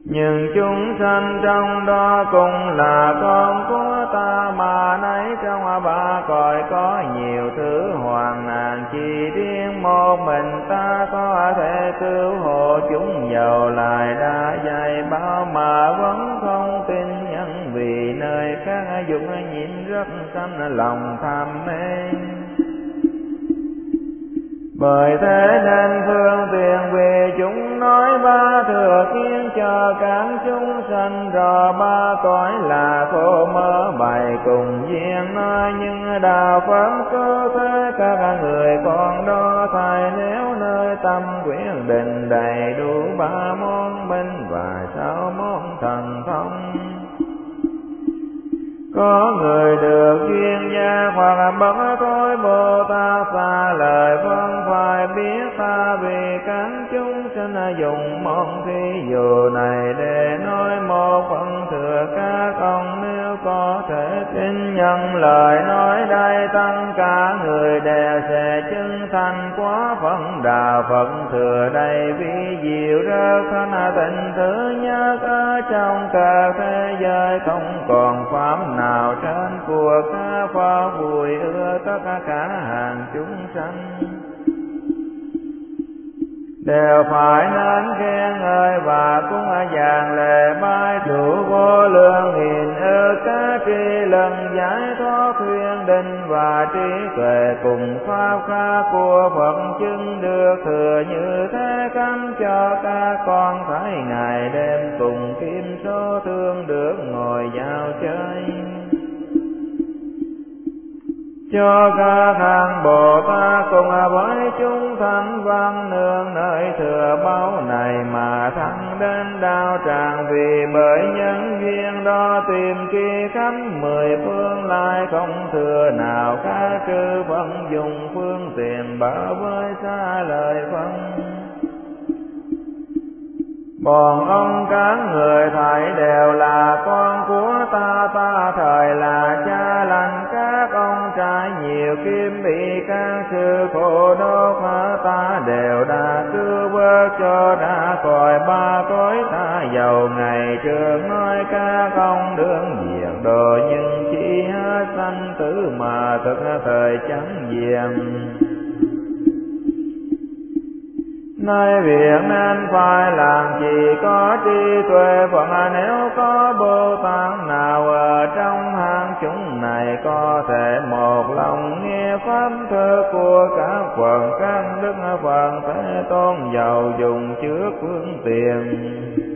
Nhưng chúng sanh trong đó cũng là con của ta mà nấy trong ba cõi có nhiều thứ hoàn nạn chỉ riêng một mình ta có thể cứu hộ chúng giàu lại đã dạy bao mà vẫn không tin nhân vì nơi các dụng nhịn rất sanh lòng tham mê bởi thế nên phương tiện vì chúng nói ba thừa khiến cho các chúng sanh rõ ba cõi là khổ mơ bày cùng duyên nói nhưng đạo phẩm cơ thế các người còn đó thay nếu nơi tâm quyết định đầy đủ ba món minh và sáu món thần thông có người được duyên gia hoặc bậc thôi bồ tát xa lời phân phải biết ta vì các chúng sinh dùng môn thí dụ này để nói một phần thừa các ông nếu có thể tin nhận lời nói đây tăng cả người đều sẽ chân thành quá phận đạo phật, thừa đầy vi diệu rất thanh tịnh thứ nhất ở trong cả thế giới. Không còn pháp nào trên cuộc ca pháp vui ưa tất cả hàng chúng sanh đều phải nên khen ngợi và cũng vàng lệ mai đủ vô lượng hiền ư các tri lần giải thoát khuyên định và trí tuệ cùng pháp kha của phật chứng được thừa như thế căn cho các con phải ngày đêm cùng kim số thương được ngồi giao chơi cho ca hàng Bồ Tát cùng à với chúng thanh văn nương nơi thừa báu này mà thăng đến đau tràng vì bởi nhân duyên đó tìm kia khắp mười phương lai không thừa nào các cư phân dùng phương tiện bảo với xa lời phân. Bọn ông các người thầy đều là con của ta, ta thời là cha lành các ông trai nhiều kim bị các sư, khổ đốt ta đều đã cứu vớt cho đã khỏi ba cõi ta. Giàu ngày trường nói các ông đương diệt đồ, nhưng chỉ hết sanh tử mà thực thời chẳng diệm nơi việc nên phải làm chỉ có trí tuệ Phật nếu có Bồ Tát nào ở trong hàng chúng này, có thể một lòng nghe pháp thơ của các quần các đức Phật Thế Tôn giàu dùng trước phương tiện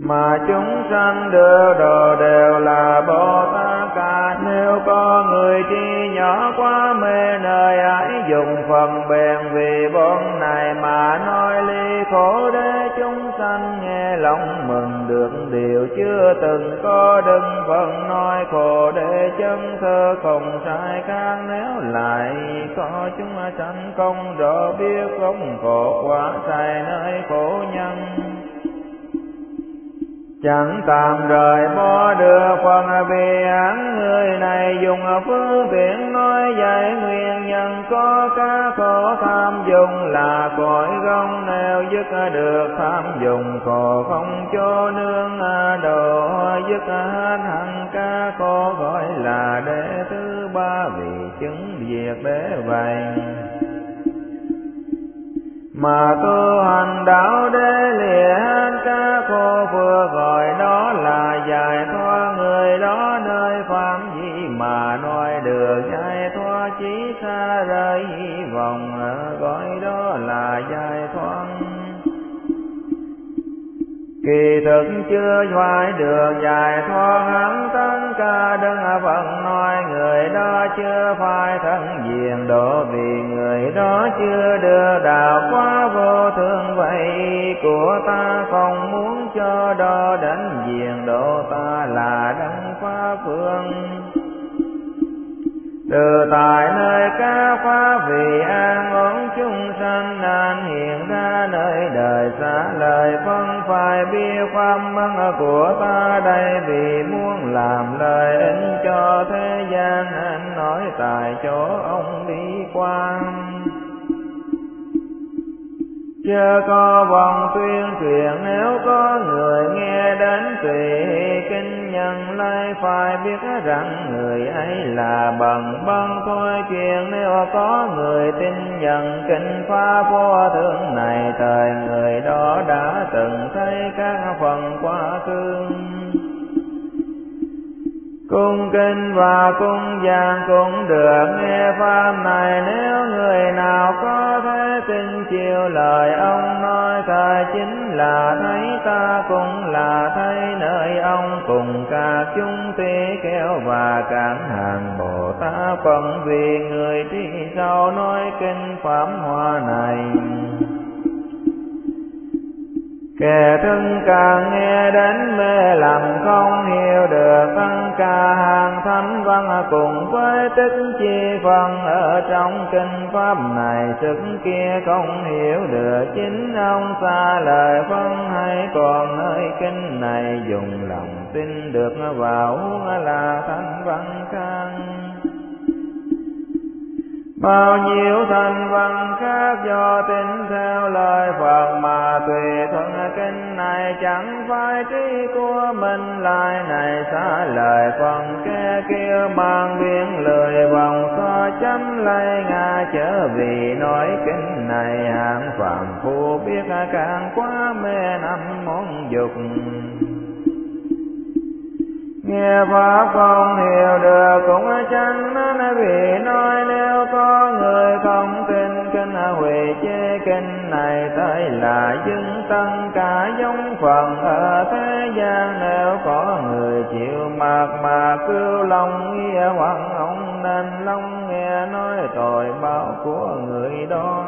mà chúng sanh đưa đồ đều là Bồ Tát cả. Nếu có người chi nhỏ quá mê nơi ấy, dùng phần bèn vì bốn này mà nói ly khổ để chúng sanh nghe lòng mừng được điều chưa từng có. Đừng phần nói khổ để chân thơ không sai khác. Nếu lại có chúng sanh không rõ biết, không khổ quá, sai nơi khổ nhân chẳng tạm rời bỏ được phần vì án người này dùng phương tiện nói giải nguyên nhân. Có các khổ tham dùng là cõi gông. Neo dứt được tham dùng, khổ không cho nương. Đồ dứt hết hẳn ca khổ gọi là đệ thứ ba vì chứng diệt đế vậy mà tu hành đạo đế lìa hết các khổ vừa gọi đó là giải thoát người đó nơi phạm gì mà nói được. Giải thoát chỉ xa rời hy vọng gọi đó là giải thoát kỳ thực chưa thoái được dài thoát hắn, tất ca đấng vẫn nói người đó chưa phải thân diện. Độ vì người đó chưa đưa đạo quá vô thường, vậy của ta không muốn cho đó đánh diện. Độ ta là đấng phá phương từ tại nơi ca khóa vì an ổn chúng sanh, an hiện ra nơi đời xa. Lời phân phải bi pháp măng của ta đây, vì muốn làm lời ích cho thế gian. Anh nói tại chỗ ông đi quan. Chớ có vòng tuyên truyền, nếu có người nghe đến tùy kinh nhân lai phải biết rằng người ấy là bằng băng. Thôi chuyện nếu có người tin nhận kinh pháp vô thượng này, thời người đó đã từng thấy các phần quá khứ cung kinh và cung giảng cũng được nghe pháp này. Nếu người nào có thể tin chịu lời ông nói Thời chính là thấy, ta cũng là thấy. Nơi ông cùng cả chúng tỷ kéo và cản hàng bồ tát phần vì người đi sau nói kinh pháp hoa này. Kẻ thân càng nghe đến mê lầm không hiểu được, tăng ca hàng thánh văn cùng với tích chi phần ở trong kinh pháp này. Sức kia không hiểu được, chính ông xa lời phân hay còn nơi kinh này. Dùng lòng tin được vào là thánh văn ca bao nhiêu thành văn khác do tin theo lời Phật mà tùy thuận kinh này chẳng phải trí của mình. Lại này xa lời phần kia kia mang biến lời vòng so chấm lấy ngã. Chớ vì nói kinh này hạng phạm phu biết càng quá mê năm món dục nghe pháp không hiểu được cũng chẳng nên vì nói nếu có người không tin kinh hủy chế kinh này tới là dưng tăng cả giống phần ở thế gian. Nếu có người chịu mạc mà cứu lòng nghĩa hoàng ông nên lòng nghe nói tội báo của người đó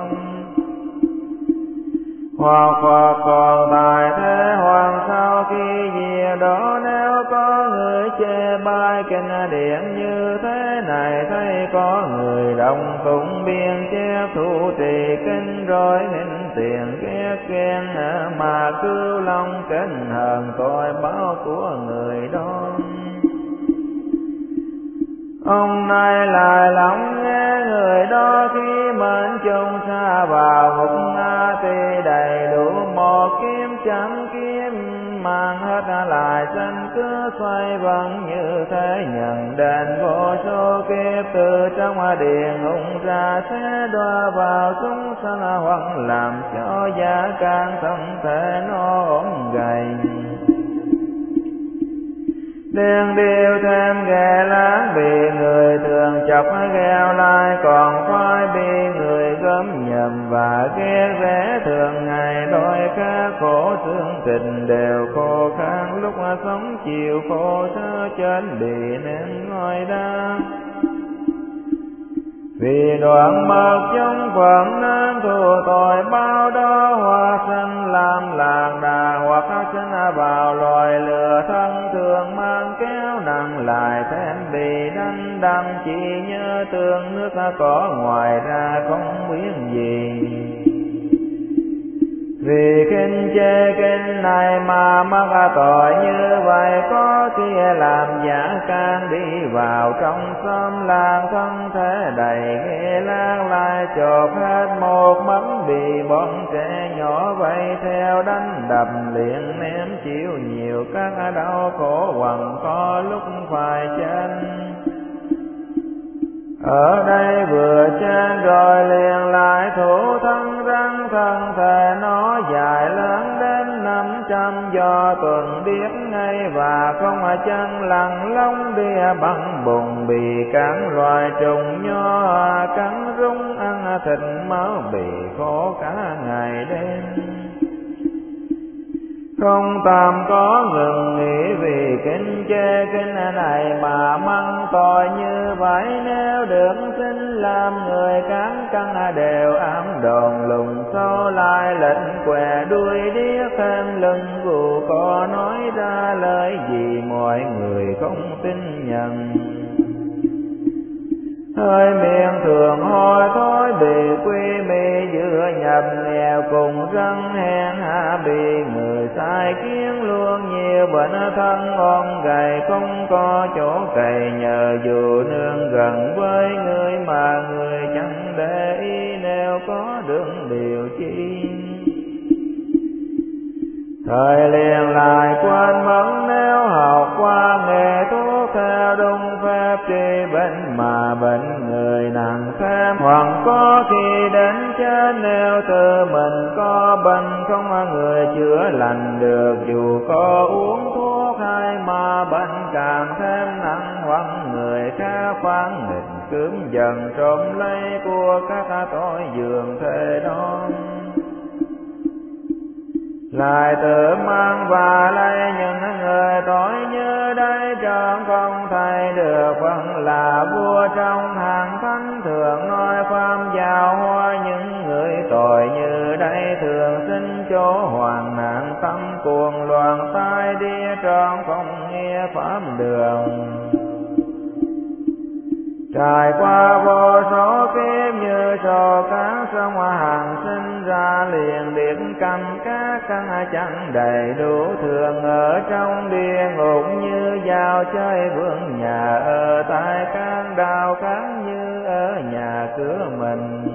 hoặc Phật còn tại thế hoàng sau khi gì đó nếu có người chê bai kinh điển như thế này, thấy có người đồng tụng biên chép thủ trì kinh rồi hình tiền ghét khen mà cứu lòng kinh hờn tội báo của người đó. Ông nay lại lắng nghe người đó khi mến chung xa vào hục na tiền đầy đủ một kiếm chẳng kiếm, mang hết lại sanh cứ xoay vần như thế nhận đền vô số kiếp, từ trong điện ngục ra sẽ đọa vào chúng sanh hoặc làm cho gia càng thân thể nó ổn gầy. Điên điêu thêm ghê láng bị người thường chọc gheo lai, còn khoai bị người gấm nhầm và ghét rẽ thường. Ngày đôi ca khổ thương tình đều khô khan, lúc sống chiều khổ thơ trên bị nên ngồi đau vì đoạn mất trong phận nên thù tội, bao đó hoa sinh làm làng đà hoặc sinh vào loài lừa thân thường mang kéo nặng lại thêm bị đánh đâm. Chỉ như tương nước có ngoài ra không biết gì vì kinh chê kinh này mà mắc à, tội như vậy, có kia làm giả can đi vào trong xóm làng, thân thể đầy ghê lan lại chột hết một mắm bị bọn trẻ nhỏ vây theo đánh đập liền ném chịu nhiều các đau khổ, quằn có lúc phải chân ở đây vừa trên rồi liền lại thủ thân răng, thân thể nó dài lớn đến năm trăm. Do tuần biết ngay và không chân, lằn lông đia bằng bùn bị cắn, loài trùng nho cắn rung, ăn thịt máu bị khổ cả ngày đêm. Không tạm có ngừng nghỉ vì chê kinh này mà măng tội như vậy. Nếu được xin làm người cán cân đều ám đòn lùng sâu lai lệnh què đuôi điếc thêm lưng vụ có nói ra lời gì mọi người không tin nhận. Hơi miệng thường hôi thối bị quy mê giữa nhập nghèo cùng răng hèn hạ bị người sai luôn nhiều bệnh thân ngon gầy, không có chỗ cày nhờ dù nương gần với người mà người chẳng để ý, nếu có đường điều chi. Thời liền lại quên mất, nếu học qua nghề thuốc theo đúng phép trị bệnh mà bệnh người nặng thêm hoặc có khi đến chết, nếu tự mình có bệnh không người chữa lành được. Dù có uống thuốc hay mà bệnh, càng thêm nặng hoặc người khác phán định cướm dần trộm lấy của các tội giường thế đó lại tự mang và lấy những người tội như đây trong không thay được vẫn là vua trong hàng thánh, thường nói pháp giáo hoa những tội như đây thường xin chỗ hoàng nạn, tâm cuồng loạn, tai đi trọn không nghe pháp đường. Trải qua vô số kiếp như sò cá, sông hàng sinh ra liền điểm cầm cá căn chẳng đầy đủ thường. Ở trong địa ngục như vào chơi vương nhà, ở tại căn đào khác như ở nhà cửa mình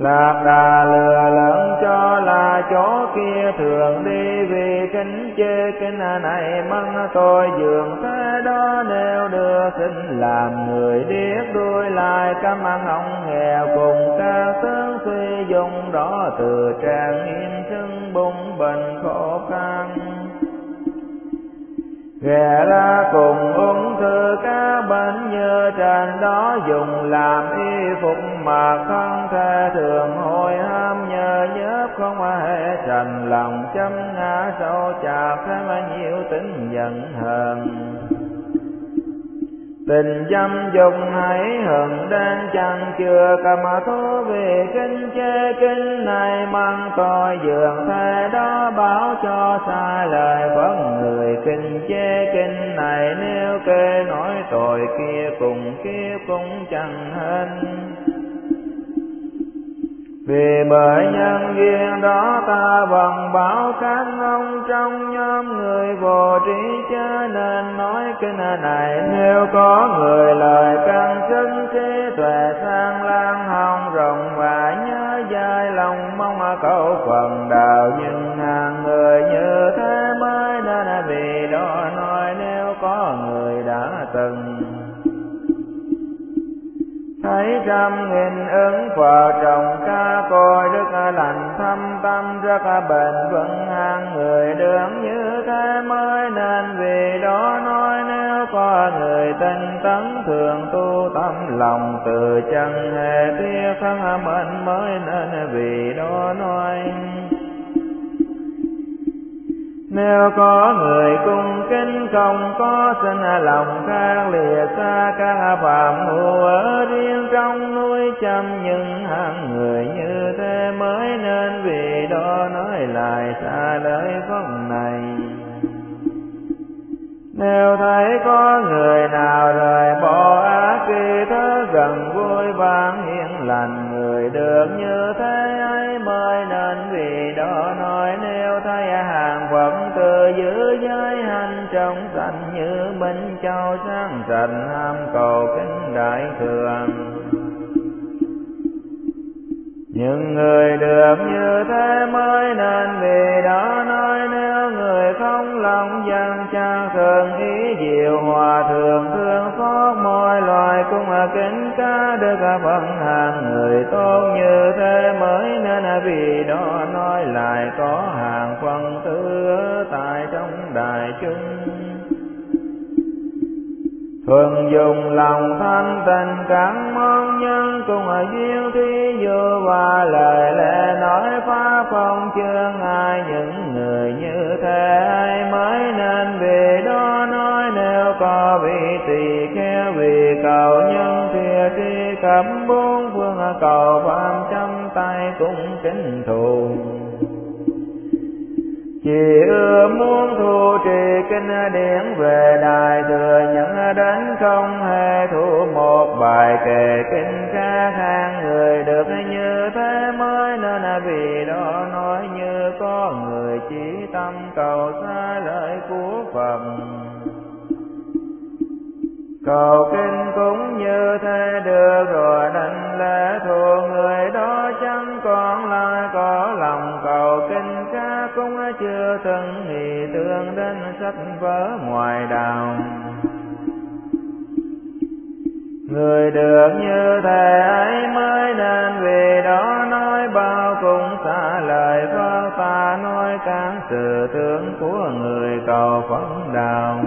lạc đà lừa lẫn cho là chỗ kia thường đi vì kính chê kinh này mắng tôi dường thế đó nếu đưa xin làm người điếc đuôi lại căm ăn ông nghèo cùng ca tướng suy dùng đó từ trang yên thân bung bệnh khổ ghé ra cùng ung thư cá bệnh như trên đó dùng làm y phục mà thân thể thường hồi ham nhờ nhớ không hề trần lòng, chấm ngã sâu chạp thêm nhiều tính giận hờn tình dâm dục hãy hận đang chẳng chưa cầm thú vì kinh chê kinh này mang tội dường thế đó báo cho sai lời vẫn người kinh chê kinh này nếu kê nói tội kia cùng kia cũng chẳng hên vì bởi nhân duyên đó ta bằng bảo các ông trong nhóm người vô trí cho nên nói kinh này. Nếu có người lời căn chân trí tuệ sang lan hồng rộng và nhớ dài lòng mong cầu phần đạo, nhưng hàng người như thế mới nên vì đó nói nếu có người đã từng thấy trăm nghìn ứng phật trồng ca, coi đức lành thâm tâm, rất bền vững hàng người đường như thế mới nên vì đó nói nếu có người tinh tấn thường tu tâm lòng từ chân, hề tiếc thân mệnh mới nên vì đó nói nếu có người cung kính không có sinh lòng khác lìa xa các phạm hữu ở riêng trong núi chăm những hàng người như thế mới nên vì đó nói lại xa lời phân này. Nếu thấy có người nào rời bỏ ác kỳ thơ gần vui vang hiền lành, người được như thế ấy mới nên vì đó nói minh châu sáng sạch ham cầu kính đại thường. Những người được như thế mới nên vì đó nói nếu người không lòng dân trang thường ý diệu hòa thường thương xót mọi loài cũng kính ca được vận hàng người tốt như thế mới nên vì đó nói lại có hàng phân tư tại trong đại chúng thường dùng lòng thanh tình cảm mong nhân cùng ở duyên thi vô và lời lẽ nói phá phong chương ai những người như thế ai mới nên vì đó nói nếu có vị tỳ kheo vì cầu nhân thì tri cẩm bốn phương, cầu phạm trăm tay cũng kính thù chỉ ưa muốn thu trì kinh điển về đài thừa nhận đến không hề thu một bài kệ kinh khác hàng người được như thế mới nên vì đó nói như có người chỉ tâm cầu xa lợi của Phật. Cầu kinh cũng như thế được rồi đành lẽ thù người đó chẳng còn lại có lòng cầu kinh cũng chưa từng nghĩ tương đến sách vở ngoài đào người được như thế ấy mới nên vì đó nói bao cũng xa lời phơ ta nói cản sự tướng của người cầu phấn đạo